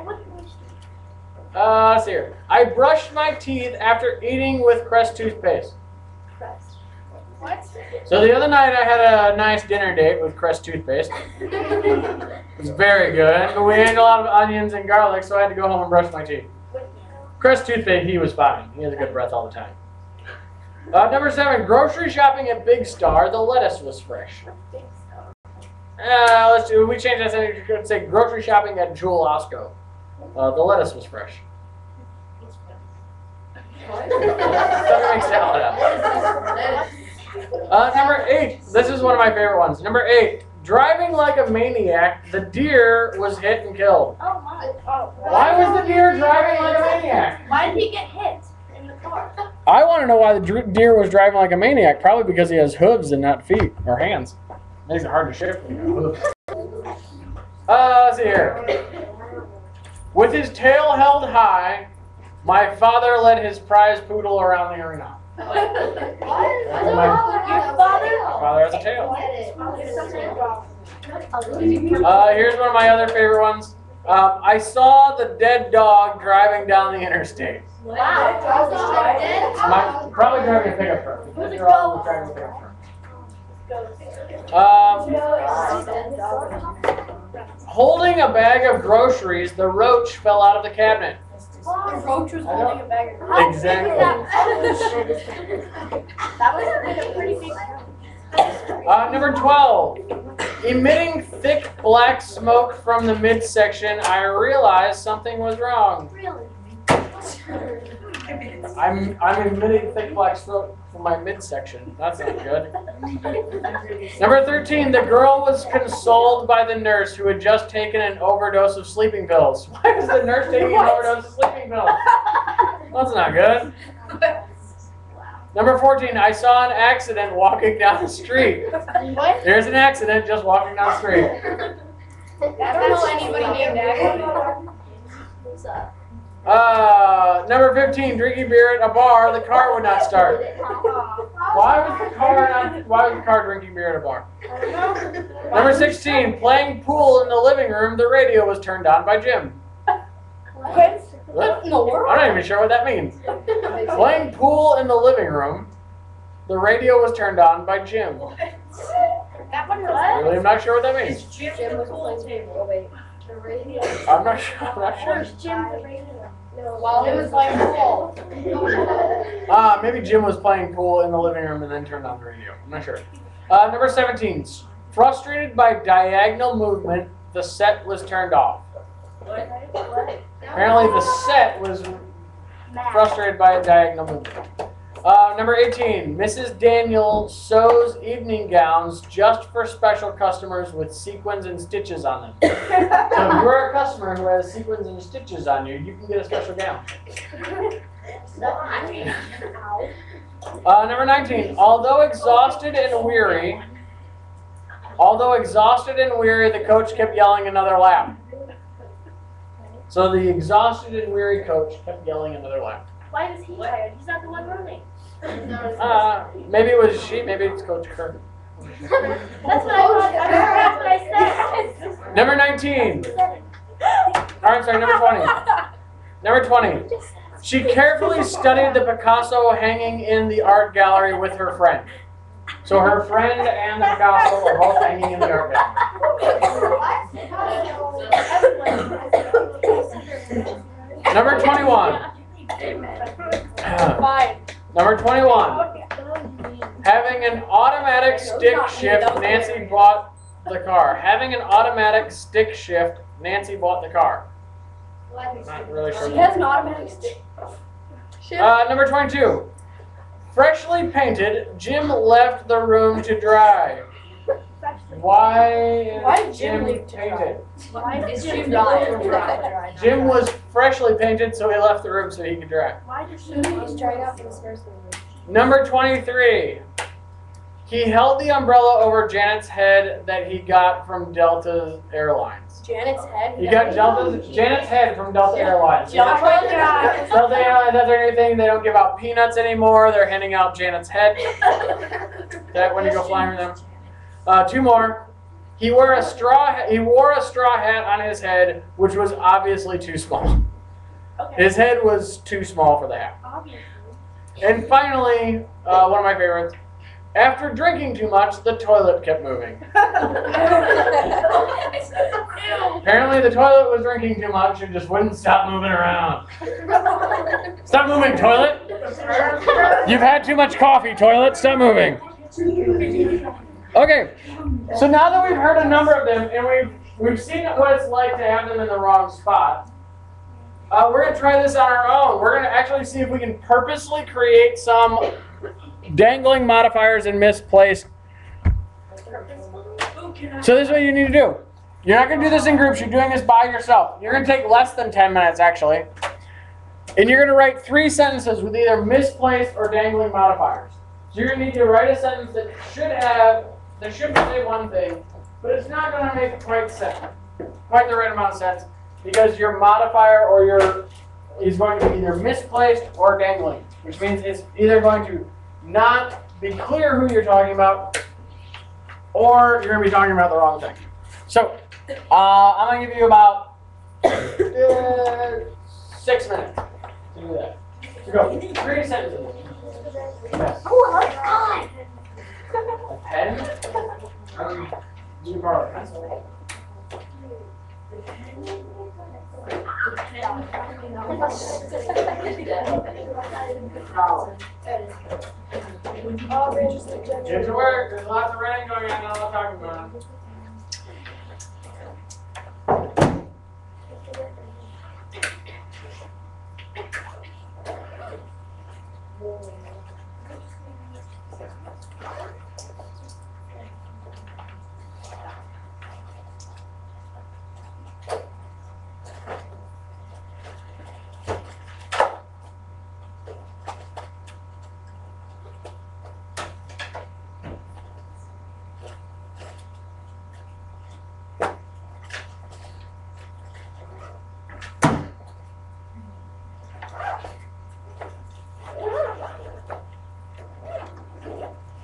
Uh, let's see here. I brushed my teeth after eating with Crest toothpaste. What? So the other night I had a nice dinner date with Crest toothpaste. It was very good, but we ate a lot of onions and garlic, so I had to go home and brush my teeth. Crest toothpaste, he was fine. He has a good breath all the time. Uh, number seven, grocery shopping at Big Star. The lettuce was fresh. Uh, let's do. We changed that. to Let's say grocery shopping at Jewel Osco. Uh, the lettuce was fresh. Somebody make salad out. Uh, number eight. This is one of my favorite ones. Number eight. Driving like a maniac, the deer was hit and killed. Oh my. Oh. Why was the deer driving like a maniac? Why did he get hit in the car? I want to know why the deer was driving like a maniac. Probably because he has hooves and not feet or hands. Makes it hard to shift. you. Uh, let's see here. With his tail held high, my father led his prize poodle around the arena. What? My Your father? father has a tail. Uh, here's one of my other favorite ones. Um, I saw the dead dog driving down the interstate. Wow. My, probably driving a pickup truck. because they're all driving a pickup truck. Um, holding a bag of groceries, the roach fell out of the cabinet. The roach was holding a bag of Exactly. That was like a pretty big. Uh, number 12. Emitting thick black smoke from the midsection, I realized something was wrong. Really? I'm, I'm emitting thick black smoke from my midsection. That's not good. Number 13. The girl was consoled by the nurse who had just taken an overdose of sleeping pills. Why is the nurse taking an overdose of sleeping pills? That's not good. Number 14. I saw an accident walking down the street. What? There's an accident just walking down the street. I don't know anybody named Aggie. Uh, number 15, drinking beer at a bar, the car would not start. Why was the car not, why was the car drinking beer at a bar? Number 16, playing pool in the living room, the radio was turned on by Jim. What? What? in the world? I'm not even sure what that means. Playing pool in the living room, the radio was turned on by Jim. That one Really, I'm not sure what that means. Jim was playing table. Wait. The radio. I'm not sure, I'm not sure. Where's Jim the radio? While he was playing pool. Uh, maybe Jim was playing pool in the living room and then turned on the radio. I'm not sure. Uh, number 17. Frustrated by diagonal movement, the set was turned off. Apparently, the set was frustrated by a diagonal movement. Uh, number 18. Mrs. Daniel sews evening gowns just for special customers with sequins and stitches on them. So if you're a customer who has sequins and stitches on you, you can get a special gown. Uh, number 19. Although exhausted and weary, although exhausted and weary, the coach kept yelling another lap. So the exhausted and weary coach kept yelling another lap. Why was he tired? He's not the one running. Uh, maybe it was she, maybe it's Coach Kirk. That's what I thought. That's what I said. Number 19. Or, I'm sorry, number 20. Number 20. She carefully studied the Picasso hanging in the art gallery with her friend. So her friend and the Picasso are both hanging in the art gallery. Number 21. Fine. Number 21. Having an automatic stick shift, Nancy bought the car. Having an automatic stick shift, Nancy bought the car. Not really sure. She has an automatic stick. Uh, number 22. Freshly painted, Jim left the room to dry. Why Why is did Jim Jim leave to dry? painted? Why did Jim die? Jim was freshly painted, so he left the room so he could dry. Why did Jim was drying out in the stairs? Number 23. He held the umbrella over Janet's head that he got from Delta Airlines. Janet's head. He got Delta's, oh, Janet's head from Delta Airlines. Delta Airlines. Delta Airlines, that's their new thing. They don't give out peanuts anymore. They're handing out Janet's head. That when you go flying with them. Uh, two more. He wore a straw. He wore a straw hat on his head, which was obviously too small. Okay. His head was too small for the hat. Obviously. And finally, uh, one of my favorites. After drinking too much, the toilet kept moving. Apparently, the toilet was drinking too much and just wouldn't stop moving around. Stop moving, toilet! You've had too much coffee, toilet. Stop moving. Okay, so now that we've heard a number of them and we've we've seen what it's like to have them in the wrong spot, uh, we're gonna try this on our own. We're gonna actually see if we can purposely create some dangling modifiers and misplaced. So this is what you need to do. You're not gonna do this in groups. You're doing this by yourself. You're gonna take less than 10 minutes actually, and you're gonna write three sentences with either misplaced or dangling modifiers. So you're gonna need to write a sentence that should have that should say one thing, but it's not gonna make quite sense, quite the right amount of sense, because your modifier or your is going to be either misplaced or dangling, which means it's either going to not be clear who you're talking about, or you're gonna be talking about the wrong thing. So uh, I'm gonna give you about uh, six minutes to do that. To go three sentences. Yes. Oh, A pen? Um, you borrow a pencil. Get to work. There's lots of writing going on. A lot talking going on.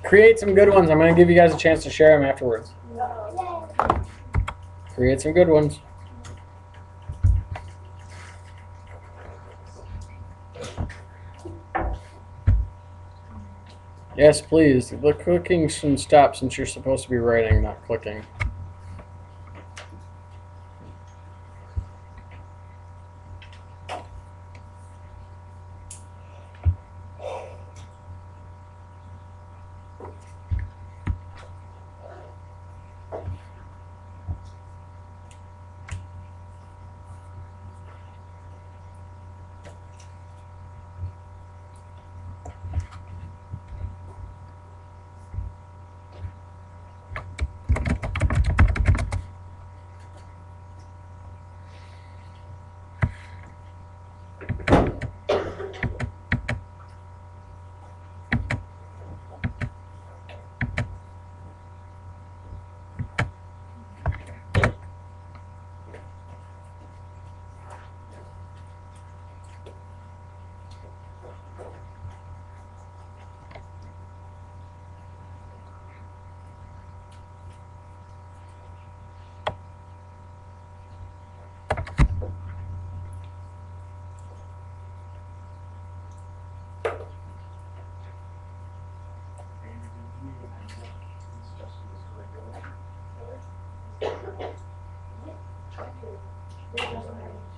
Create some good ones. I'm gonna give you guys a chance to share them afterwards. Create some good ones. Yes, please. The clicking should stop since you're supposed to be writing, not clicking.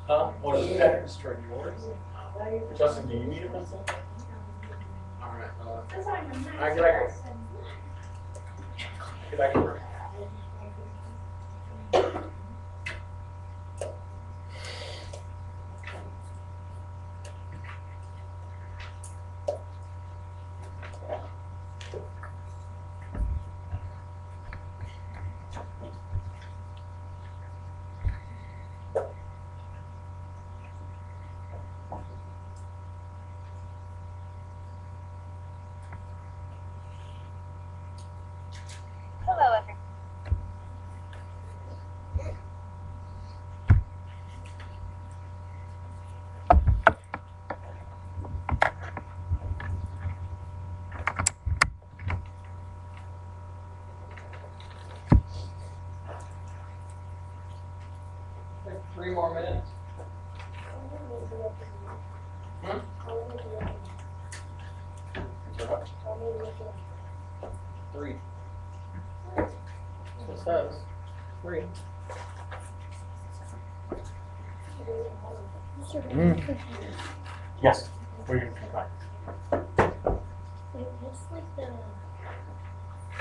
Huh? What is that? Destroy yours? Justin, do you need a pencil? Alright, uh, I get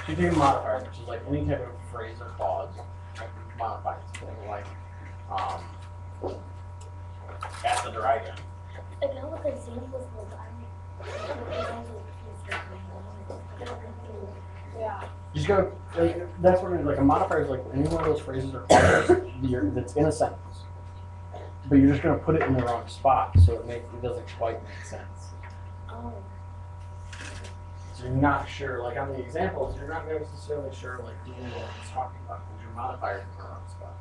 you take a modifier, which is like any type of phrase or clause, like modify something like, um, at the dragon. Like how what the examples was, Yeah. You just gotta, like, that's what it is, like a modifier is like any one of those phrases or clauses that's in a sentence. But you're just gonna put it in the wrong spot, so it makes, it doesn't quite make sense. Oh. So you're not sure, like on the examples, you're not necessarily sure like what it's talking about, because your modifier is in the spot.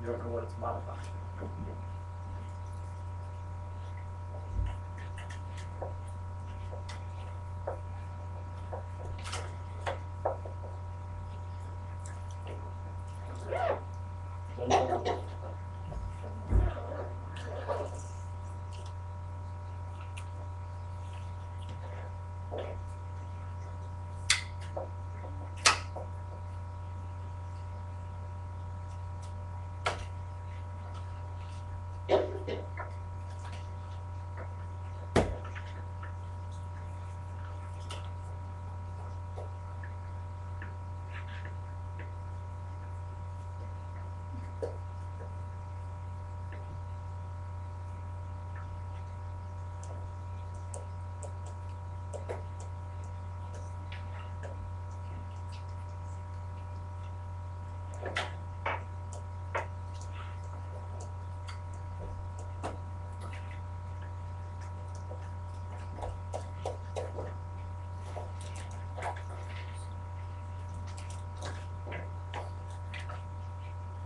You don't know what it's modifying.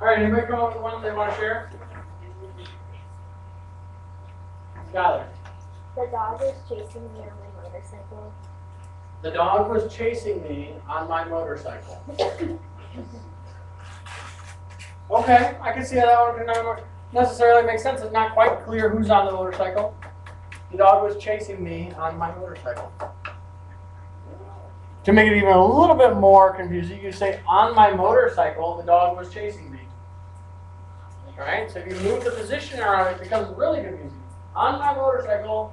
Alright, anybody come up with one they wanna share? Skylar. The dog was chasing me on my motorcycle. The dog was chasing me on my motorcycle. Okay, I can see how that one not necessarily make sense. It's not quite clear who's on the motorcycle. The dog was chasing me on my motorcycle. To make it even a little bit more confusing, you can say, on my motorcycle, the dog was chasing me. Alright, so if you move the position around, it becomes really confusing. On my motorcycle,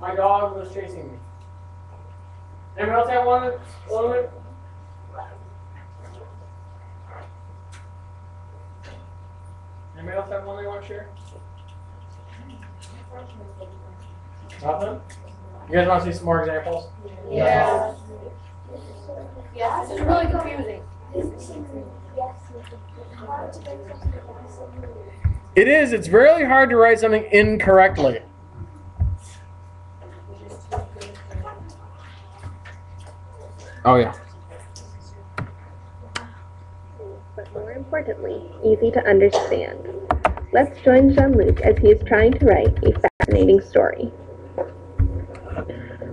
my dog was chasing me. Anyone else have one? one Anybody else have one they want to share? Nothing? You guys want to see some more examples? Yeah. Yeah, this is really confusing. It is. It's really hard to write something incorrectly. Oh yeah. but more importantly, easy to understand. Let's join Jean-Luc as he is trying to write a fascinating story.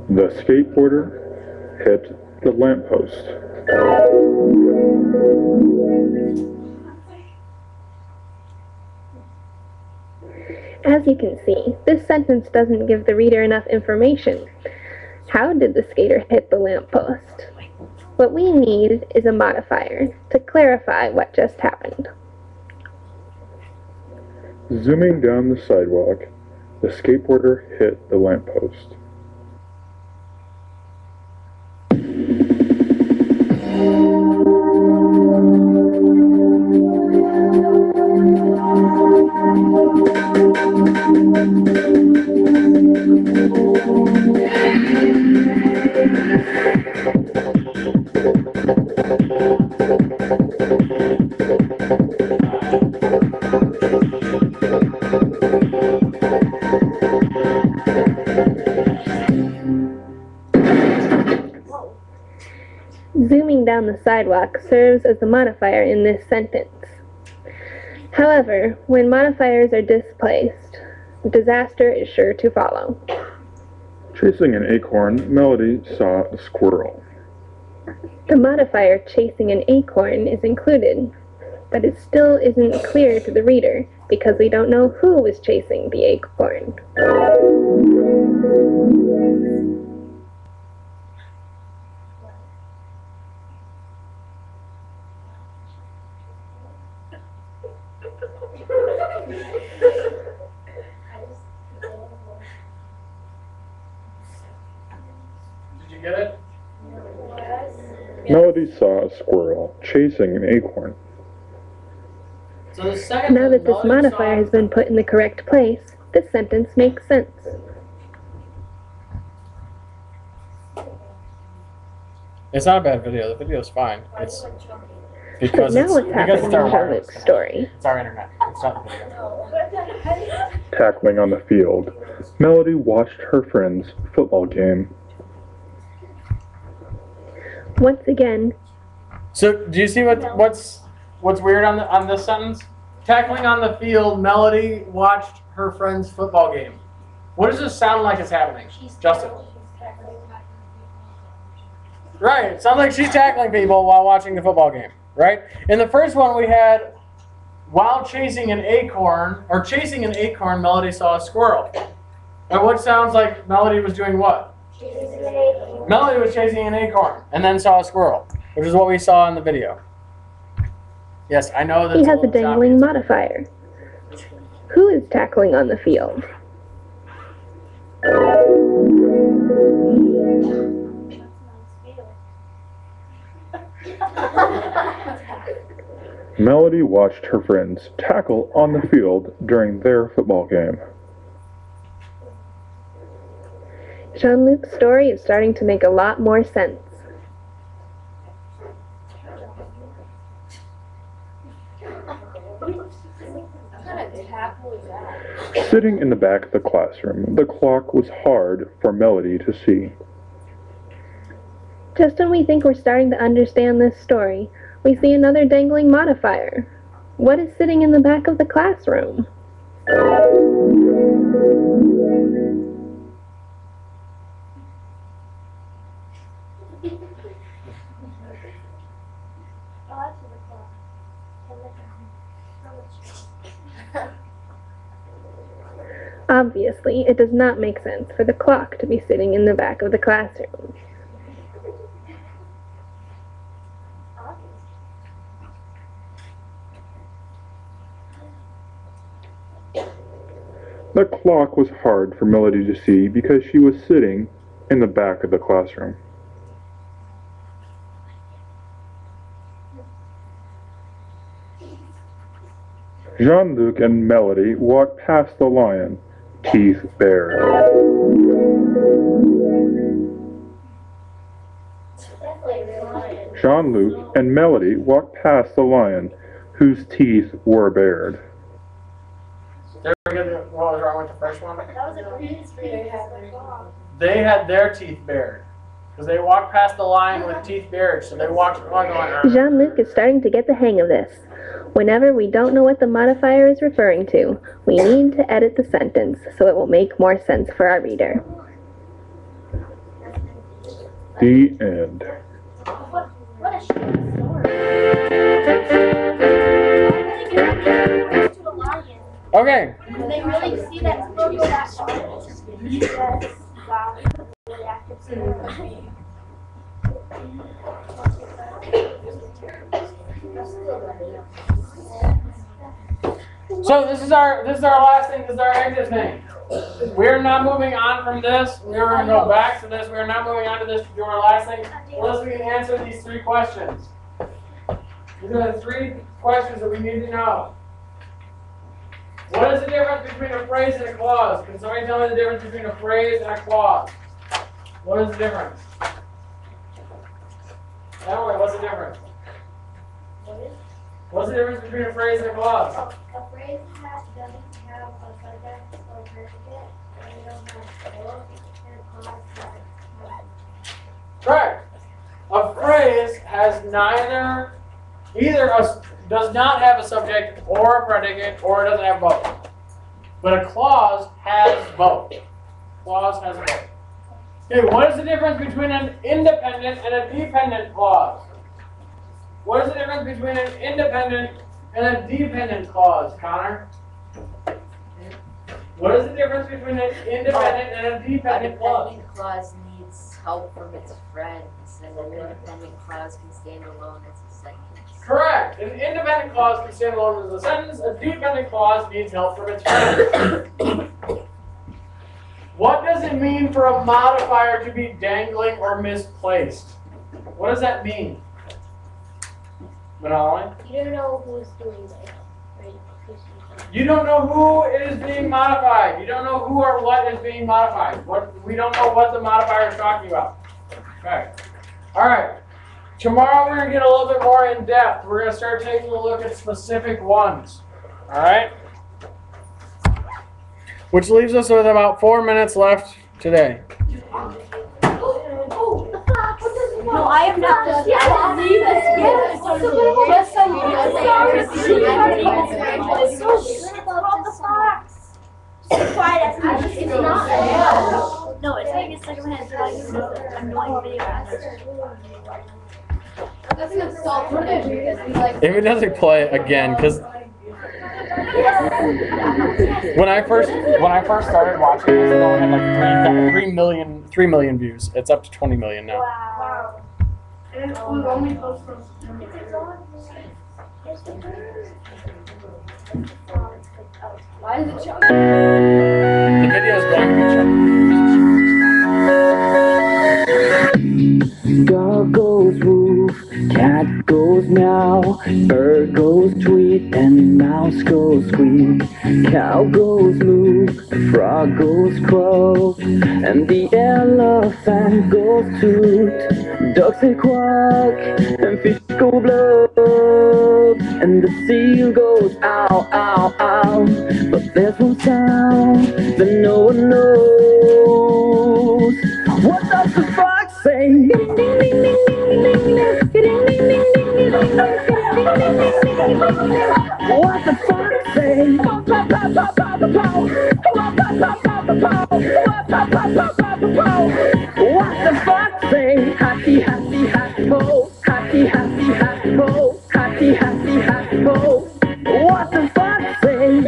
The skateboarder hit the lamppost. As you can see, this sentence doesn't give the reader enough information. How did the skater hit the lamppost? What we need is a modifier to clarify what just happened. Zooming down the sidewalk, the skateboarder hit the lamppost. Zooming down the sidewalk serves as the modifier in this sentence. However, when modifiers are displaced, disaster is sure to follow. Chasing an acorn, Melody saw a squirrel. The modifier chasing an acorn is included, but it still isn't clear to the reader because we don't know who was chasing the acorn. Did you get it? Melody saw a squirrel chasing an acorn. So Now that this modifier has been put in the correct place, this sentence makes sense. It's not a bad video. The video's fine. It's But because now it's what's because it's our wireless. Story? It's our internet. It's not the video. Tackling on the field, Melody watched her friend's football game. Once again, So do you see what what's what's weird on the, on this sentence? Tackling on the field, Melody watched her friend's football game. What does this sound like is happening? Justin. Right. It sounds like she's tackling people while watching the football game. Right. In the first one, we had while chasing an acorn or chasing an acorn, Melody saw a squirrel. And what sounds like Melody was doing what? Melody was chasing an acorn and then saw a squirrel, which is what we saw in the video. Yes, I know that. he has a little dangling choppy. modifier. Who is tackling on the field? Melody watched her friends tackle on the field during their football game. Jean Luc's story is starting to make a lot more sense. Sitting in the back of the classroom, the clock was hard for Melody to see. Just when we think we're starting to understand this story, we see another dangling modifier. What is sitting in the back of the classroom? Obviously, it does not make sense for the clock to be sitting in the back of the classroom. The clock was hard for Melody to see because she was sitting in the back of the classroom. Jean Luc and Melody walked past the lion, teeth bared. Jean Luc and Melody walked past the lion, whose teeth were bared. Did we what was wrong with the first one? That was a green screen. They had their teeth bared. Because they walked past the line with teeth bared, so they walked along the line. Jean Luc is starting to get the hang of this. Whenever we don't know what the modifier is referring to, we need to edit the sentence so it will make more sense for our reader. The end. What, what a story. Why did they give it to a lion? Okay, Did they really see that so this is our this is our last thing. This is our exit thing. We're not moving on from this. We're going to go back to this. We're not moving on to this to do our last thing unless we can answer these three questions. These are the three questions that we need to know. What is the difference between a phrase and a clause? Can somebody tell me the difference between a phrase and a clause? What is the difference? Emily, what's the difference? What's What's the difference between a phrase and a clause? A phrase has, doesn't have a subject or predicate, and it don't have both, and a clause has. Correct. A phrase has neither, either a, does not have a subject or a predicate, or it doesn't have both. But a clause has both. Clause has both. Okay, what is the difference between an independent and a dependent clause? What is the difference between an independent and a dependent clause, Connor? What is the difference between an independent and a A dependent clause? dependent clause needs help from its friends, and an independent clause can stand alone as a sentence. Correct. An independent clause can stand alone as a sentence. A dependent clause needs help from its friends. What does it mean for a modifier to be dangling or misplaced? What does that mean? Manali? You don't know who's doing it, You don't know who is being modified. You don't know who or what is being modified. What we don't know what the modifier is talking about. Okay. All right. Tomorrow we're gonna get a little bit more in depth. We're gonna start taking a look at specific ones. All right. Which leaves us with about four minutes left today. No, I am not just yet. I leave this yet. Just so you know. It's called the fox. Quiet as me. It's not. No, it's like it's like I'm. Like I'm doing video. That's an assault for them because we like. If it doesn't play again, because when I first when I first started watching this, it only had like three, three million three million views. It's up to twenty million now. Wow. And it was only posted from Why is it showing? The going to be woof, cat goes meow, bird goes tweet, and mouse goes squeak. Cow goes moo, frog goes croak, and the elephant goes toot. Ducks say quack, and fish go blub, and the seal goes ow, ow, ow. But there's one sound that no one knows. What does the say? What the fox say? What the fox say? Happy, happy, happy ho. Happy, happy, happy ho. Happy, happy, happy ho. What the fox say?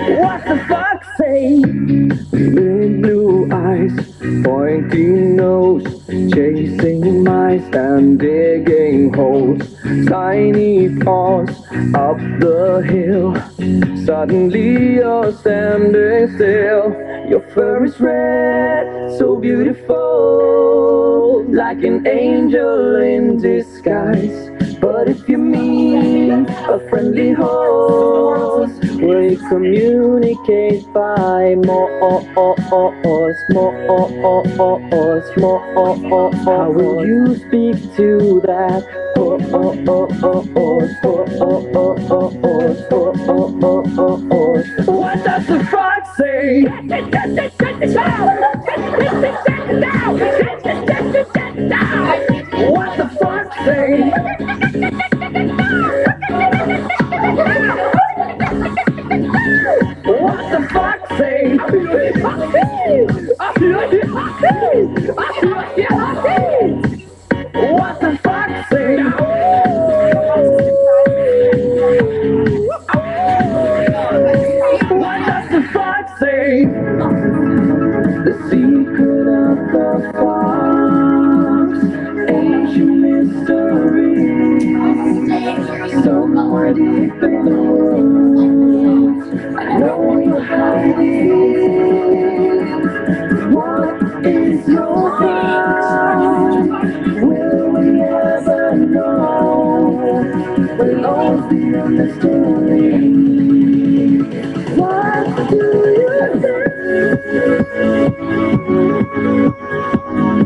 What the fuck, say? Big blue eyes, pointy nose, chasing mice and digging holes. Tiny paws up the hill. Suddenly you're standing still. Your fur is red, so beautiful, like an angel in disguise. But if you meet a friendly host horse, we communicate by more, more, more. How will you speak to that? What does the fox say? What the the fox say? What the fox say? What does the fox say? The secret of the fox, Deep in I know you're hiding. What is your? Will we ever know? Always be a mystery. What do you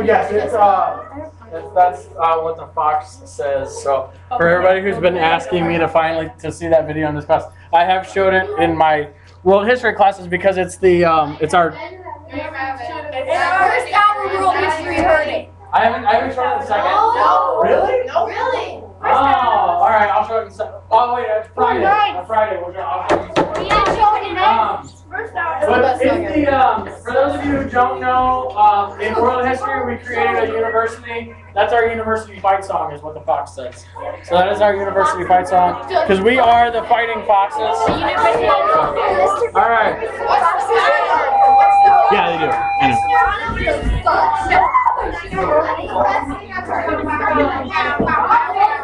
yes, it's uh. That's, that's uh, what the fox says. So for everybody who's been asking me to finally to see that video in this class, I have showed it in my world history classes because it's the um, it's our. First hour world history heard it. I haven't I haven't shown it in a second. No. Really? No. Really? Oh, all right. I'll show it in a second. Oh wait, it's Friday. On Friday, we'll show. I'll show you. We didn't show it in Um, First hour. But in the, um, for those of you who don't know, um, in world history, we created a university. That's our university fight song, is what the fox says. So that is our university fight song, because we are the fighting foxes. All right. Yeah, they do. I know.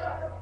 Yeah.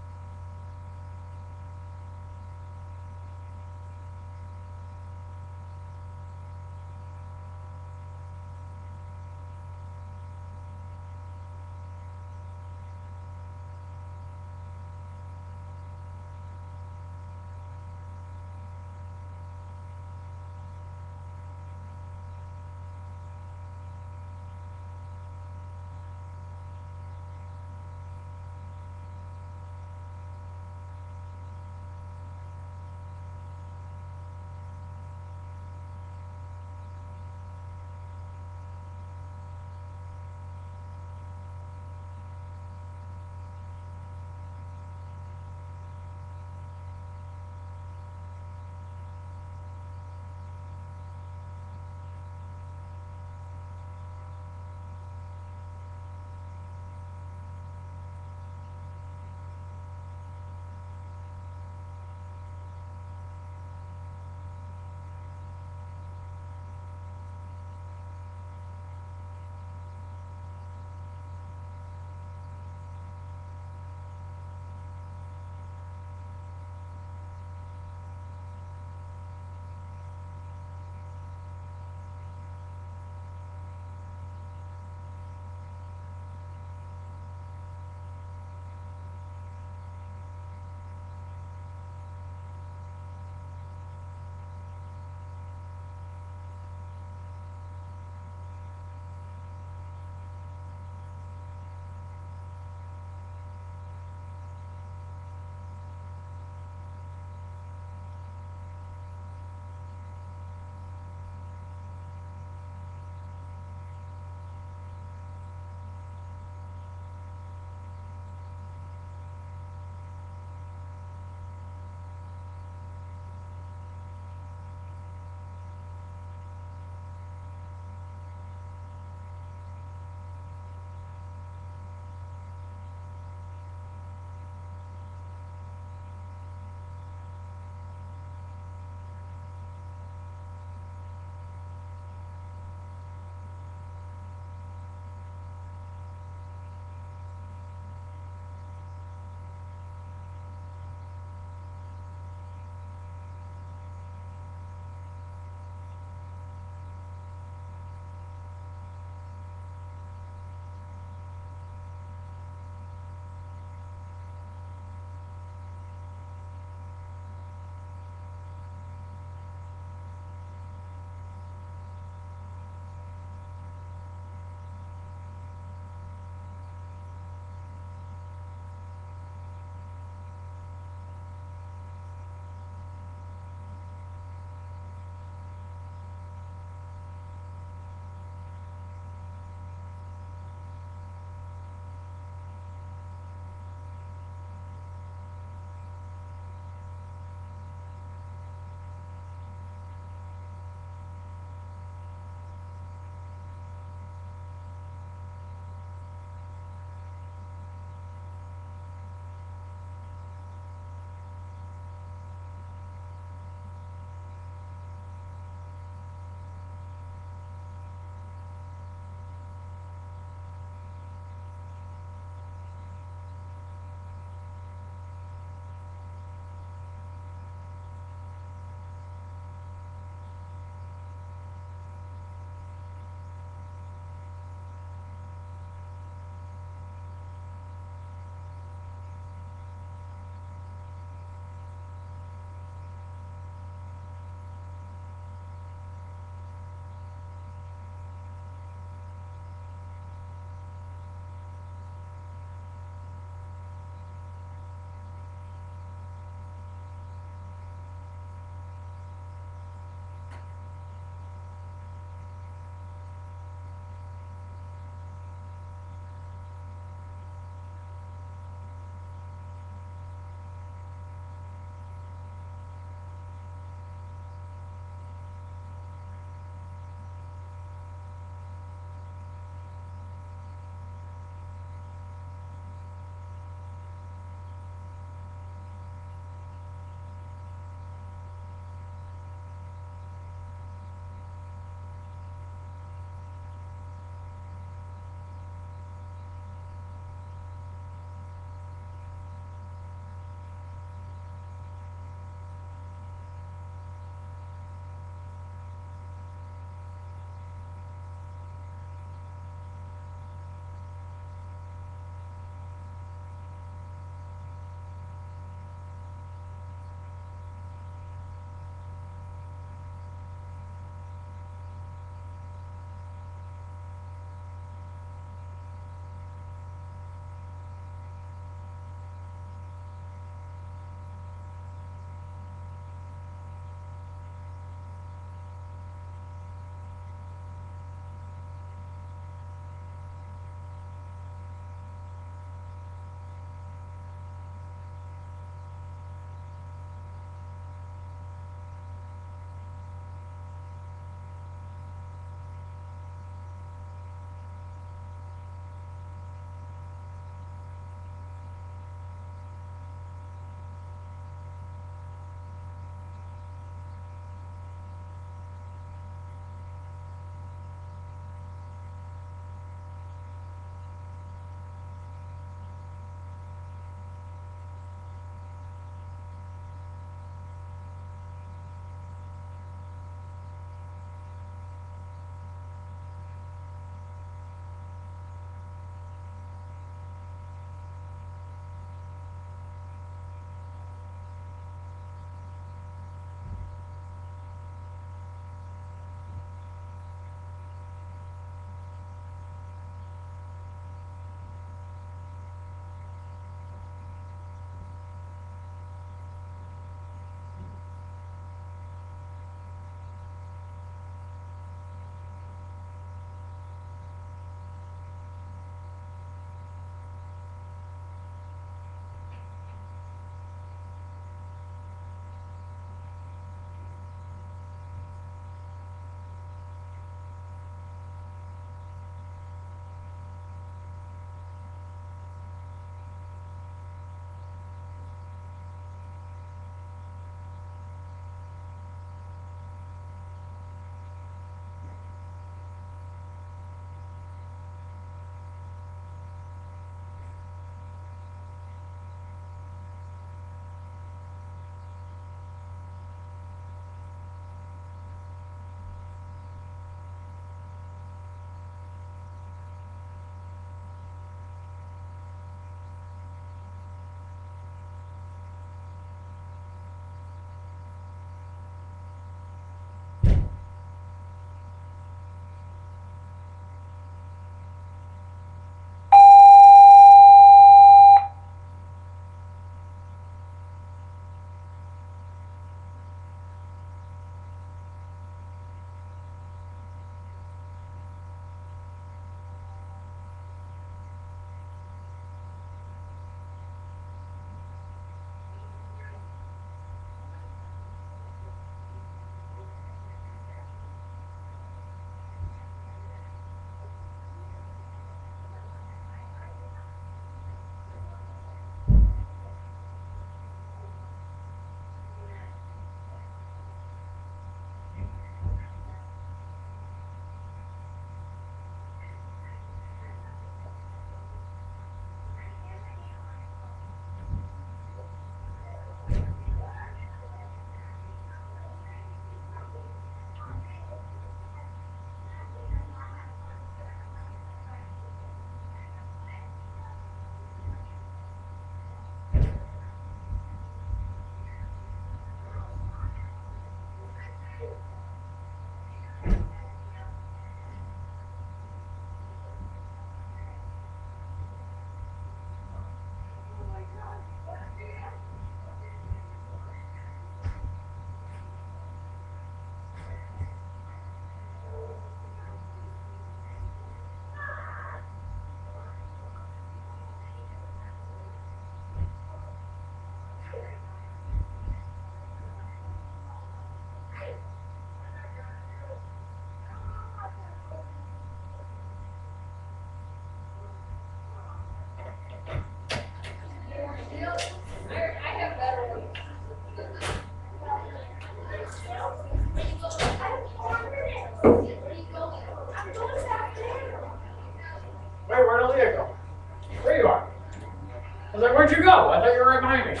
One time I've I thought you were right behind me.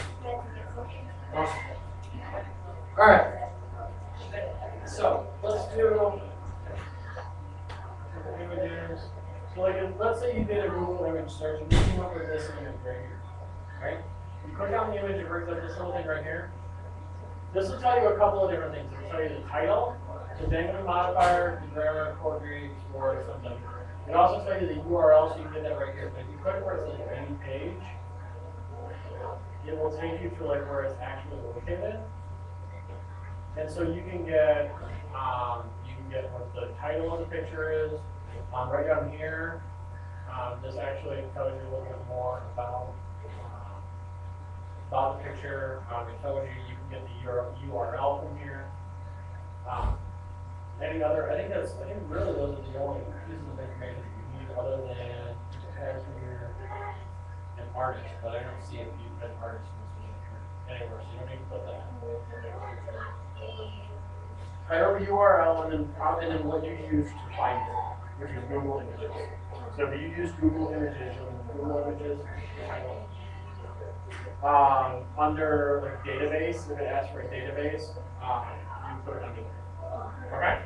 Awesome. All right. So let's do. So like, if, let's say you did a Google image search and you came up with this image right here, right? You click on the image, it brings up this little thing right here. This will tell you a couple of different things. It'll tell you the title, the the modifier, the grammar, core Greek, or something. It also tells you the URL, so you can get that right here. But if you click where it says main page, it will take you to like where it's actually located. And so you can get, um, you can get what the title of the picture is. Um, right down here, um, this actually tells you a little bit more about, um, about the picture. Um, it tells you you can get the URL from here. Um, any other, I think that's, I think really those are the only pieces of information you need other than an artist, but I don't see if you an artist anywhere, so you don't need to put that. Title URL and then and then what you use to find it, which is Google Images. So if you use Google Images, Google Images. Um, under like database, if it asks for a database, um, you put it under there. Okay?